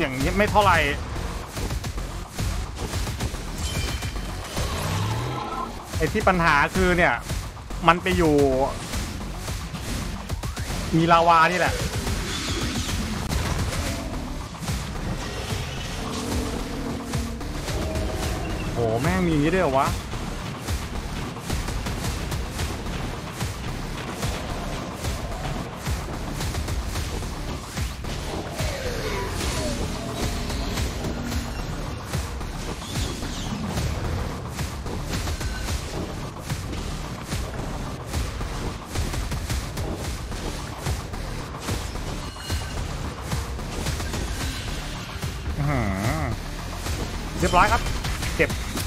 อย่างนี้ไม่เท่าไหร่ไอ้ที่ปัญหาคือเนี่ย มันไปอยู่ มีลาวานี่แหละโหแม่งมีอย่างนี้ด้วยวะ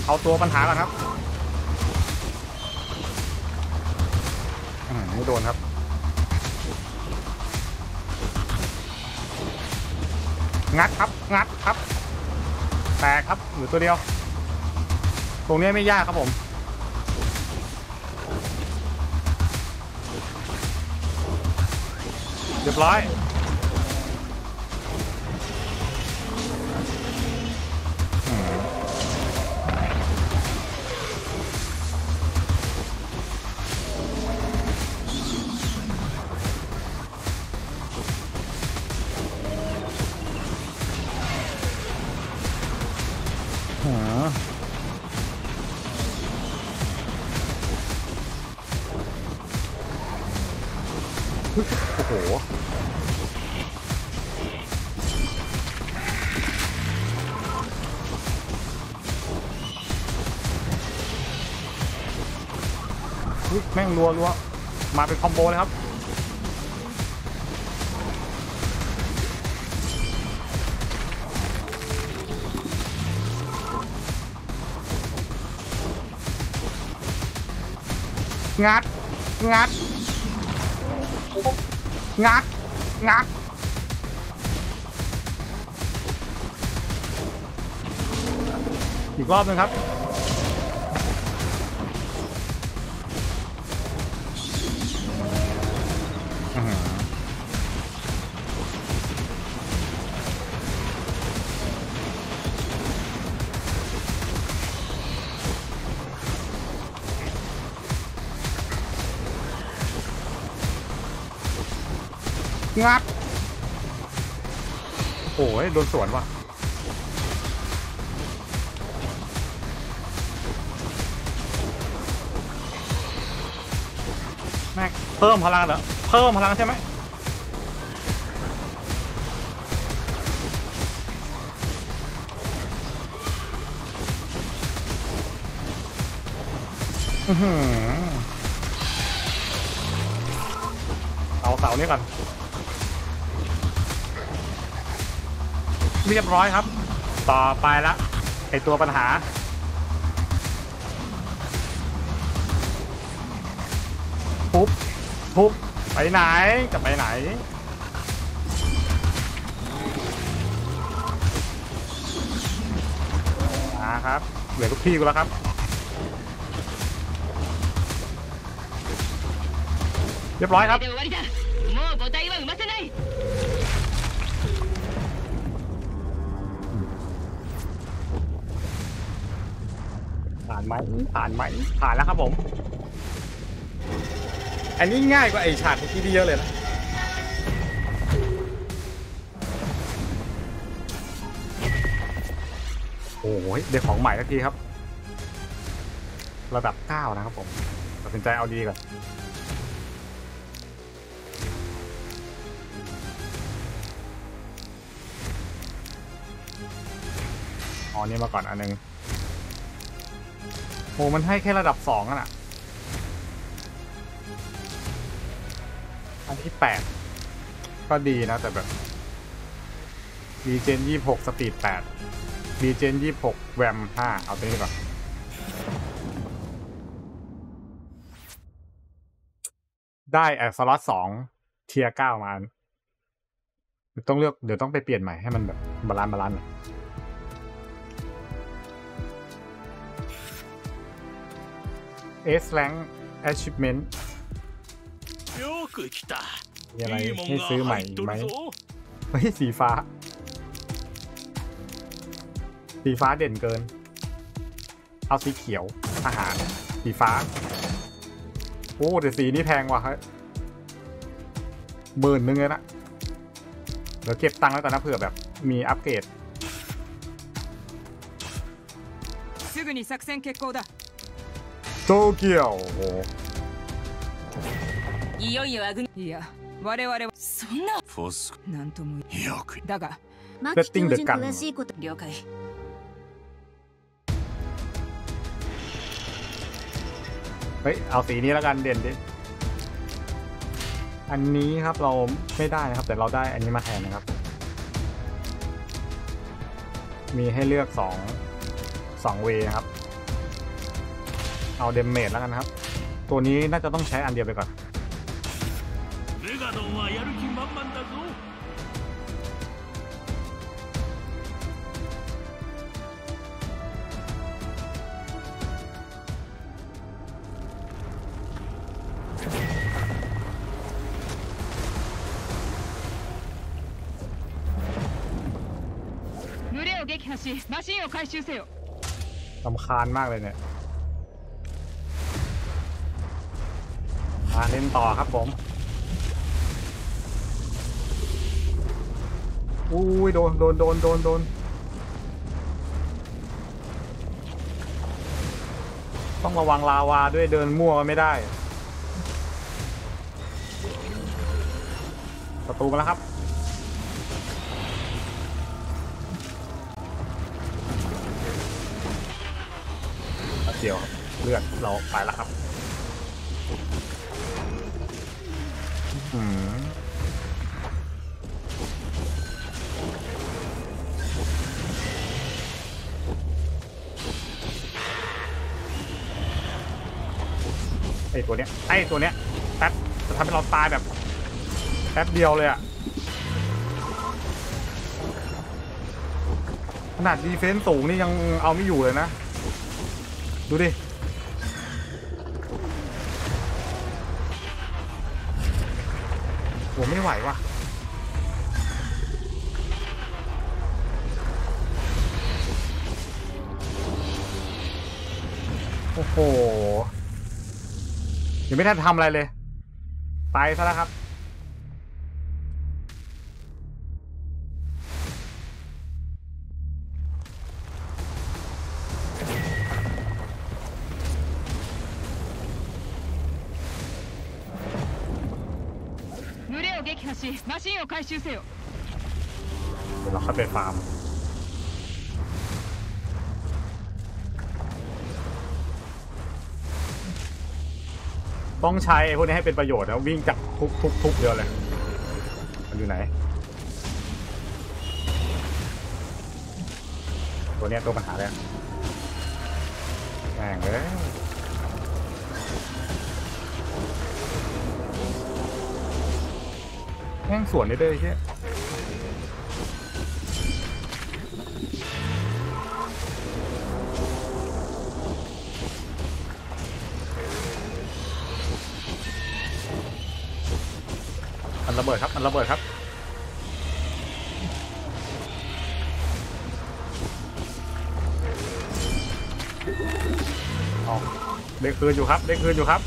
เอาตัวปัญหาก่อนครับอืมไม่โดนครับ งัดครับ งัดครับ แตกครับเหรือตัวเดียว ตรงนี้ไม่ยากครับผมเรียบร้อย รัวรัวมาเป็นคอมโบเลยครับงัด งัด งัด งัด อีกรอบนึงครับ งัดโอ้ยโดนสวนว่ะแม่งเพิ่มพลังเหรอเพิ่มพลังใช่ไหมอื้อหือเอาเสานี้ก่อน เรียบร้อยครับ ต่อไปละไอตัวปัญหาทุบทุบไปไหนจะไปไหนมาครับ เหลือทุกที่กูแล้วครับ เรียบร้อยครับ ผ่านไหมผ่านแล้วครับผม อันนี้ง่ายกว่าไอฉากเมื่อกี้ที่เยอะเลยนะโอ้ยได้ของใหม่สักทีครับ ระดับ 9 นะครับผมตัดสินใจเอาดีก่อนอ๋อนี่มาก่อนอันหนึง โหมันให้แค่ระดับสองอะน่ะ อันที่แปดก็ดีนะ แต่แบบดีเจนยี่หกสปีดแปดดีเจนยี่หกแวมห้าเอาตัวนี้ก่อนได้ add slot สอง tier เก้ามาต้องเลือกเดี๋ยวต้องไปเปลี่ยนใหม่ให้มันแบบ balance balance S rank achievement よく来た มีอะไร いいもん ให้ が ซื้อใหม่ 入っ อี と กไหม るぞ เฮ้ยสีฟ้า สีฟ้าเด่นเกิน เอาสีเขียวอาหาร สีฟ้า โอ้แต่สีนี้แพงว่ะเฮ้ยหมื่นนึงเลยนะ เดี๋ยวเก็บตังค์ไว้ก่อนนะเผื่อแบบมีอัปเกรด すぐに作戦決行だ โตเกียวโอ้โห いよいよアグいや我々はそんなフォスなんともよくだがマキ教授に詳しいこと了解 เฮ้ย เอาสีนี้แล้วกันเด่นดิ อันนี้ครับเราไม่ได้นะครับ แต่เราได้อันนี้มาแทนนะครับ มีให้เลือกสอง 2 เวย์นะครับ เอาเดมเมจแล้วกันนะครับ ตัวนี้น่าจะต้องใช้อันเดียวไปก่อน メガドンはやる気満々だぞ 群れを撃破しマシンを回収せよ ลำคาญมากเลยเนี่ย เล่นต่อครับผมอุ้ยโดนโดนโดนโดนโดนต้องระวังลาวาด้วยเดินมั่วก็ไม่ได้ ประตูมาแล้วครับแป๊บเดียวครับเลือดเราไปแล้วครับ ไอตัวเนี้ยไอตัวเนี้ยแป๊บจะทำให้เราตายแบบแป๊บเดียวเลยอะขนาดดีเฟนส์สูงนี่ยังเอาไม่อยู่เลยนะ ดูดิผมไม่ไหวว่ะโอ้โห ยังไม่ทันทำอะไรเลย ตายซะแล้วครับ เดี๋ยวเราเข้าไปฟาร์ม ต้องใช้พวกนี้ให้เป็นประโยชน์นะวิ่งจับทุบทุบทุบเดียวเลย มันอยู่ไหน ตัวเนี้ยตัวปัญหาเลยแหงเลยแม่งสวนได้ด้วยใช่ บิดครับ มันระเบิดครับเอาได้คืนอยู่ครับ ได้คืนอยู่ครับ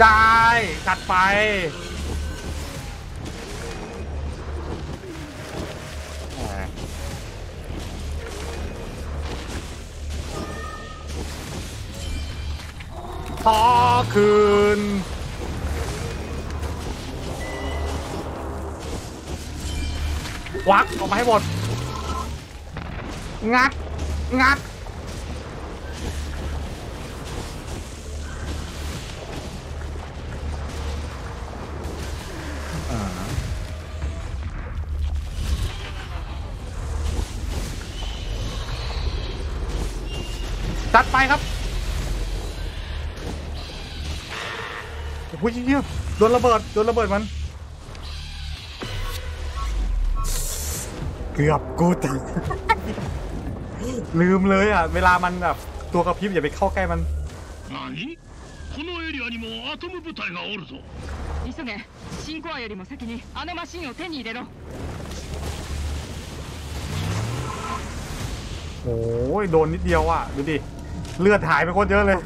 ได้จัดไป คืน วักออกมาให้หมด งัด งัด จัดไปครับ โอ้โหเยี่ยโดนระเบิด โดนระเบิดมัน เกือบกูติด ลืมเลยอ่ะ เวลามันแบบตัวกระพริบอย่าไปเข้าใกล้มัน 何このエリアにもアトム部隊がおるぞ急げシンコアよりも先にあのマシンを手に入れろ โอ้ยโดนนิดเดียวอ่ะ ดูดิ เลือดหายไปโคตรเยอะเลย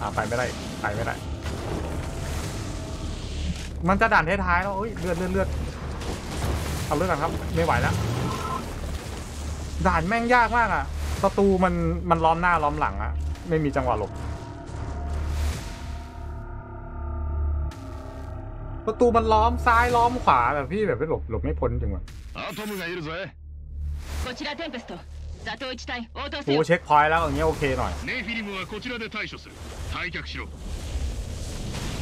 อ่าไปไม่ได้ ไปไม่ได้ มันจะด่านท้ายๆแล้วเอ้ยเลือดเลือดเลือดเอาเลือดกันครับ ไม่ไหวแล้ว ด่านแม่งยากมากอะศัตรูมันมันล้อมหน้าล้อมหลังอะ ไม่มีจังหวะหลบประตูมันล้อมซ้ายล้อมขวาแบบพี่แบบไม่หลบหลบไม่พ้นจริงวะ アトムがいるぜこちらテンペスト座頭1隊応答せ โอ้ よ เช็คพอยต์แล้วอย่างเงี้ยโอเคหน่อย ネフィリムはこちらで対処する退却しろ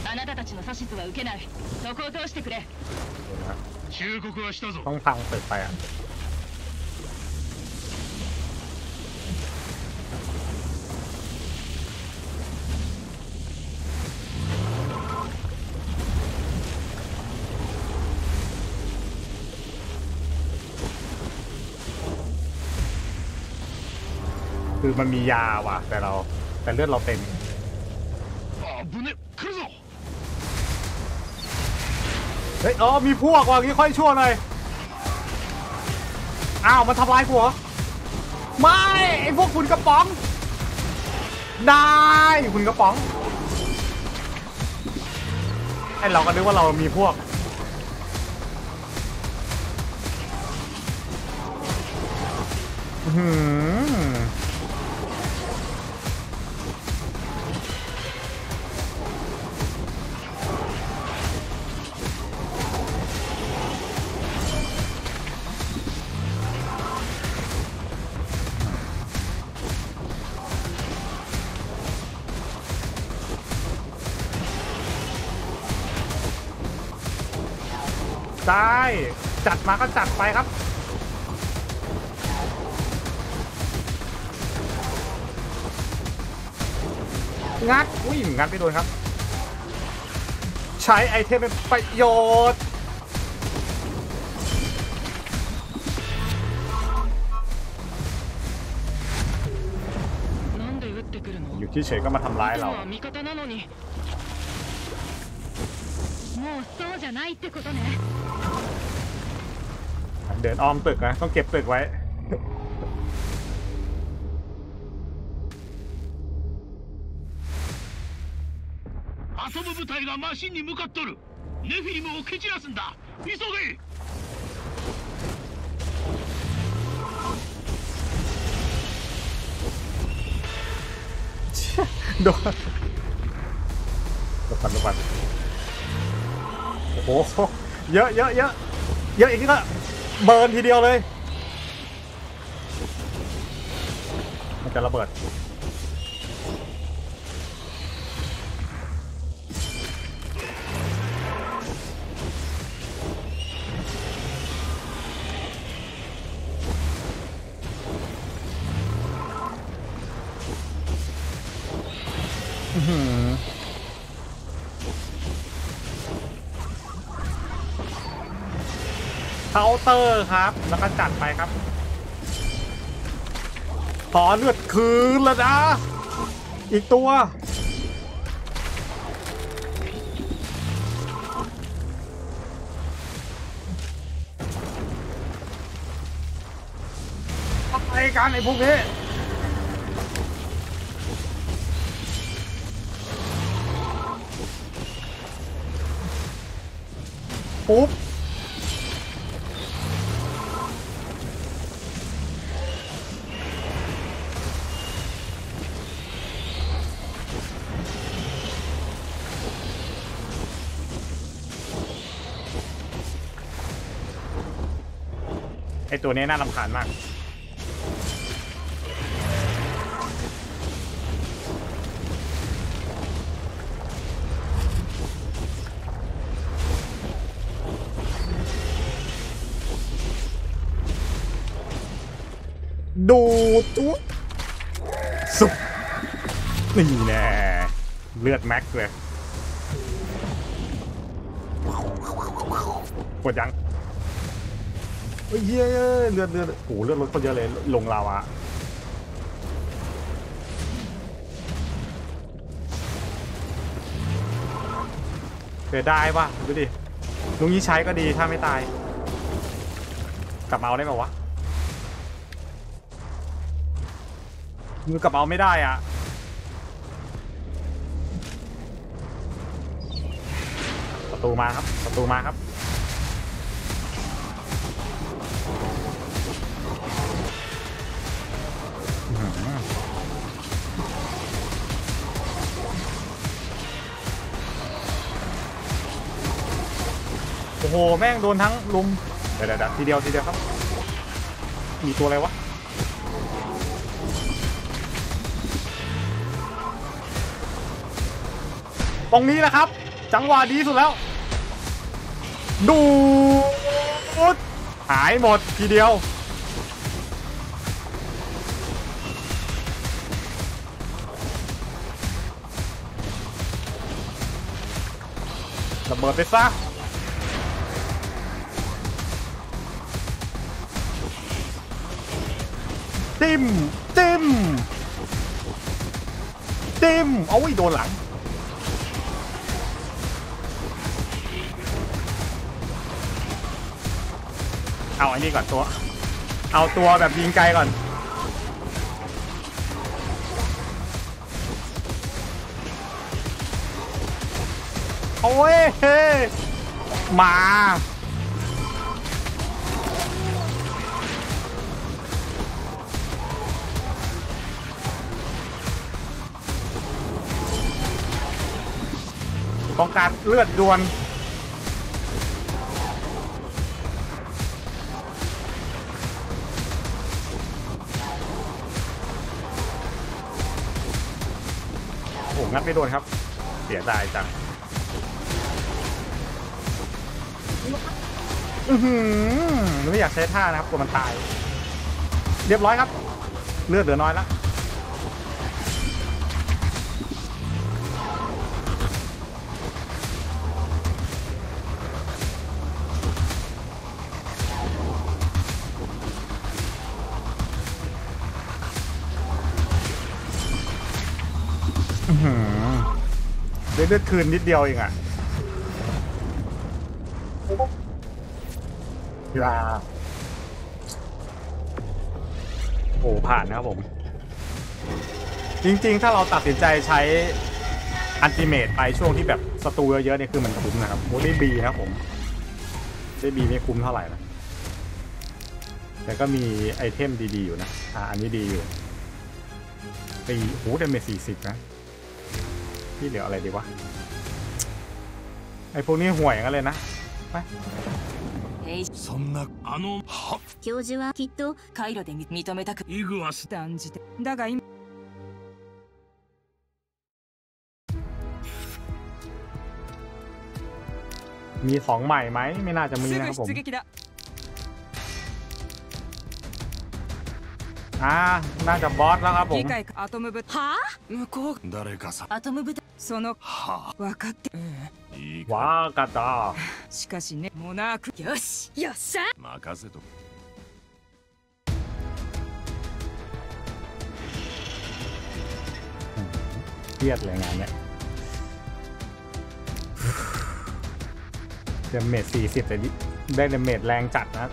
安 あなたたちの指図は受けないそこを通してくれ 忠告はしたぞ ต้องพังเปิดไปอ่ะ คือมันมียาว่ะ แต่เรา แต่เลือดเราเต็มเฮ้ยอ๋อมีพวกว่ะนี่ค่อยชั่วหน่อยอ้าวมันทำลายกูเหรอไม่ไอพวกคุณกระป๋อง ได้คุณกระป๋องไอเราก็นึกว่าเรามีพวกหืม ได้ จัดมาก็จัดไปครับ งัด อุ้ยงัดไม่โดนครับ ใช้ไอเทมเป็นประโยชน์ なんで撃ってくるの อยู่ที่เฉยๆก็มาทำร้าย 相手 เรา は味方なのにもうそうじゃないってことね เดินอ้อมตึกนะ ต้องเก็บตึกไว้ 遊ぶ部隊がマシンに向かっとるネフィリムを蹴散らすんだ急げ โดนดูปันดูปันโอ้โห เยอะเยอะเยอะเยอะอีกนี่ก็ เบิร์นทีเดียวเลย มันจะระเบิด เตอร์ครับ แล้วก็จัดไปครับ ขอเลือดคืนแล้วนะ อีกตัวอะไรกันไอ้พวกนี้ ตัวนี้น่ารำคาญมาก ดูจุ๊สุบนี่แน่เลือดแม็กเลย เฮ้ยเหี้ยเลือดเลือดโอ้โหเลือดลดคนเยอะเลยลงลาวะเสียดายว่ะดูดิลุงนี้ใช้ก็ดีถ้าไม่ตาย กลับมาเอาได้ไหมวะมือกลับเอาไม่ได้อะประตูมาครับประตูมาครับ หแม่งโดนทั้งลุมเดี๋ยวเดี๋ยวเดี๋ยวทีเดียวทีเดียวครับ มีตัวอะไรวะตรงนี้แหละครับ จังหวะดีสุดแล้ว ดูดหายหมดทีเดียว ระเบิดไปซะ จิ้มจิ้มจิ้มเอาไว้โดนหลัง เอาอันนี้ก่อนตัว เอาตัวแบบยิงไกลก่อนโอ้ยเฮ้ยมา ต้องการเลือดดวนโอ้งัดไม่โดนครับ เสียดายจังอือหือไม่อยากใช้ท่านะครับกลัวมันตาย เรียบร้อยครับ เลือดเหลือน้อยแล้ว เลือดคืนนิดเดียวเองอะกีฬาโอ้ผ่านนะครับผม จริงๆ ถ้าเราตัดสินใจใช้อันติเมตไปช่วงที่แบบศัตรูเยอะๆเนี่ยคือมันคุ้มนะครับโอ้ได้บีนะครับผม ได้บีไม่คุ้มเท่าไหร่นะ แต่ก็มีไอเทมดีๆอยู่นะ อ่า อันนี้ดีอยู่ปีโอ้เดเมจสี่สิบนะ ที่เหลืออะไรดีวะ ไอพวกนี้ห่วยอย่างนั้นเลยนะ ไป そんなあのは教授はきっと回路で認めたくイグアス断じてだが今 มีของใหม่ไหม ไม่น่าจะมี す นะค ぐ รับผม 出撃だ อ่า น่าจะบอสแล้วครับผม 理解かアトム部はあ向こう誰かさアトム部だ そのは分かってあいいか ว้ากาตา しかしねモナークよしよっしゃ任せとけ เครียดเลยงานเนี้ยเดเมจสี่สิบแต่ดิได้เดเมจแรงจัดนะ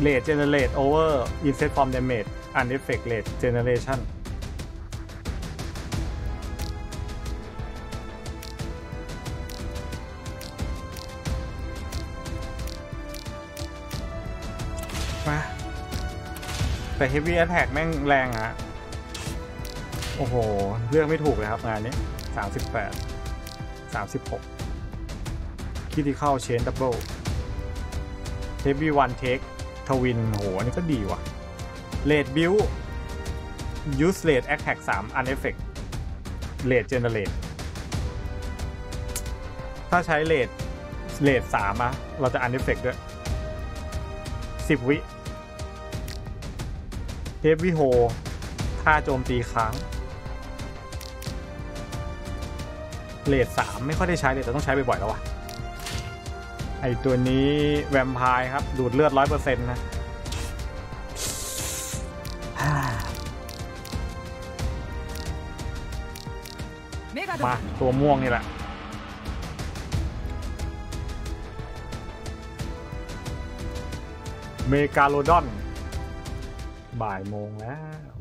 เลทเจเนเรตโอเวอร์อินเซตฟอร์มเดเมจอันเอฟเฟกเลทเจเนเรชัน แต่ Heavy Attack แม่งแรงอะโอ้โห เลือกไม่ถูกเลยครับงานนี้ 38 36 Critical Chain Double Heavy One Take Twin โหอันนี้ก็ดีว่ะ Late Build Use Late Attack 3 Uneffect Late Generate ถ้าใช้ Late Late 3อะเราจะ Uneffect ด้วย10วิ เฮฟวิโฮท่าโจมตีค้างเลดสามไม่ค่อยได้ใช้เลยแต่ต้องใช้บ่อยๆแล้วอะไอตัวนี้แวมไพร์ครับ ดูดเลือดร้อยเปอร์เซ็นต์นะมา ตัวม่วงนี่แหละ เมกาโลดอน บ่ายโมงแล้ว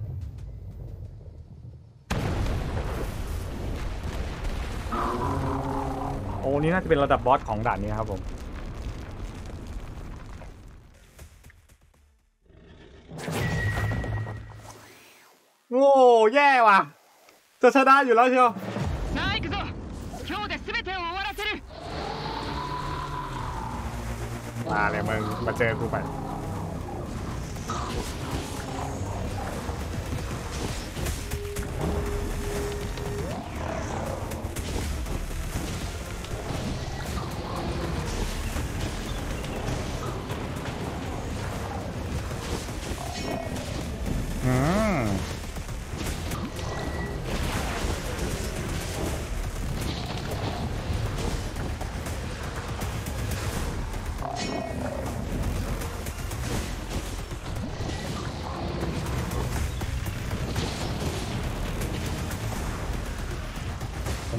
โอ้นี่น่าจะเป็นระดับบอสของด่านนี้ครับผม โอ้แย่ว่ะ จะชนะอยู่แล้วเชียวมาเลยมึง มาเจอกูไป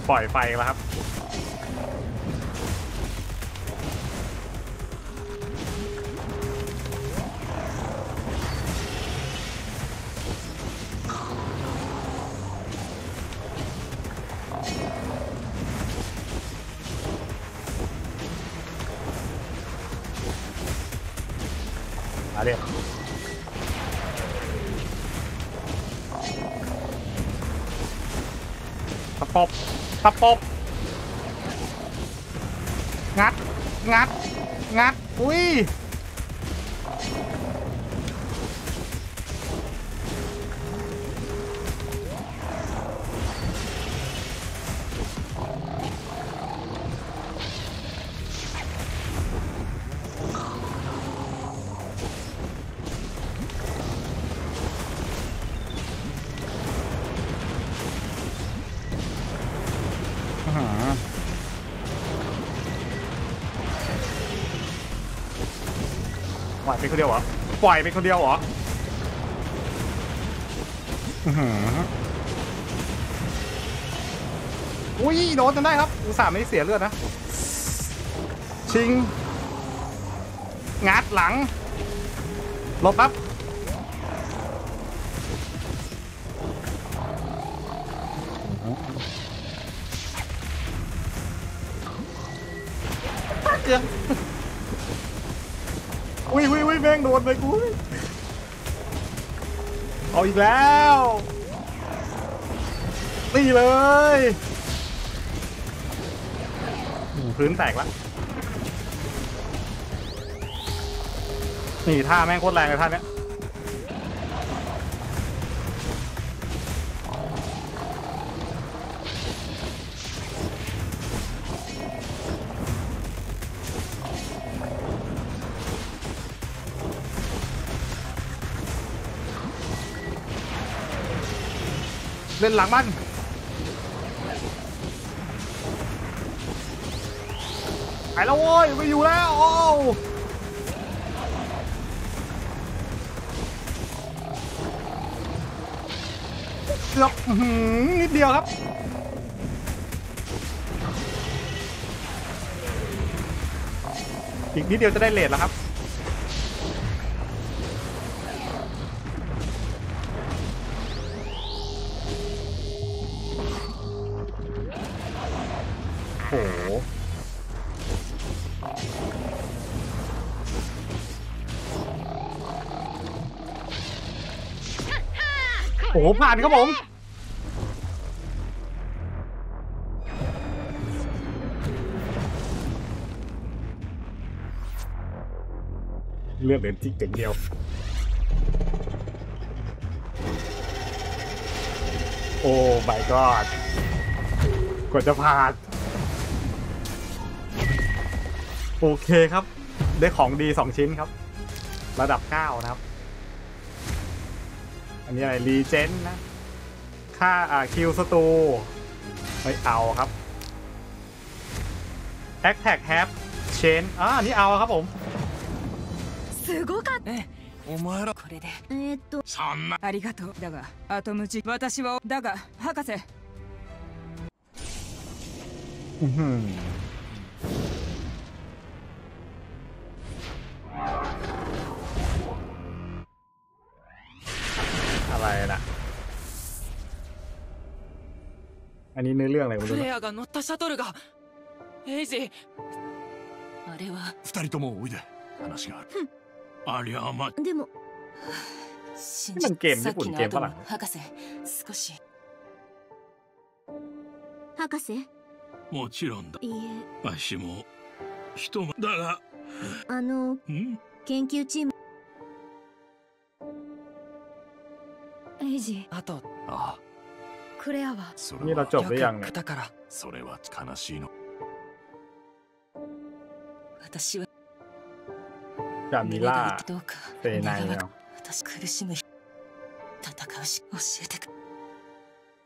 ปล่อยไฟแล้วครับะปบงัด งัด งัด อุ้ย คนเดียวเหรอ ปล่อยไปคนเดียวเหรออื้อหืออุ้ยโดนจนได้ครับ อุตส่าห์ไม่เสียเลือดนะ ชิง งัดหลังหลบปั๊บ งโดนไปกูเอาอีกแล้วนี่เลยพื้นแตกแล้วนี่ท่าแม่งโคตรแรงเลยท่าเนี้ย นหลังมันไปแล้วโว้ยไม่อยู่แล้วโอ้วเกือบนิดเดียวครับอีกนิดเดียวจะได้เลทแล้วครับ ผ่านครับผมเลือกเหรียญจิกเก่งเดียว โอ้ my god กว่าจะผ่าน โอเคครับ ได้ของดีสองชิ้นครับ ระดับ 9 นะครับ อันนี้อะไรรีเจนนะ ค่าอ่าคิวสตูไม่เอาครับแอคแท็กแฮปเชนอ่าอันนี้เอาครับผม すごかっええお前らたこれでえーっとそんなありがとうだがアトムチ私はだが博士 らないフレアが乗ったシャトルが。エイジ。あれは。二人ともおいで。話がある。ありゃあまでも信じてさっきの後博士。少し。博士？もちろんだ。いいえ。わしも人だが。あの研究チーム。エイジ。あと。ああ。クレアは。だから。それは悲しいの。私は。じゃどうか。私苦しむ戦うし教えてく。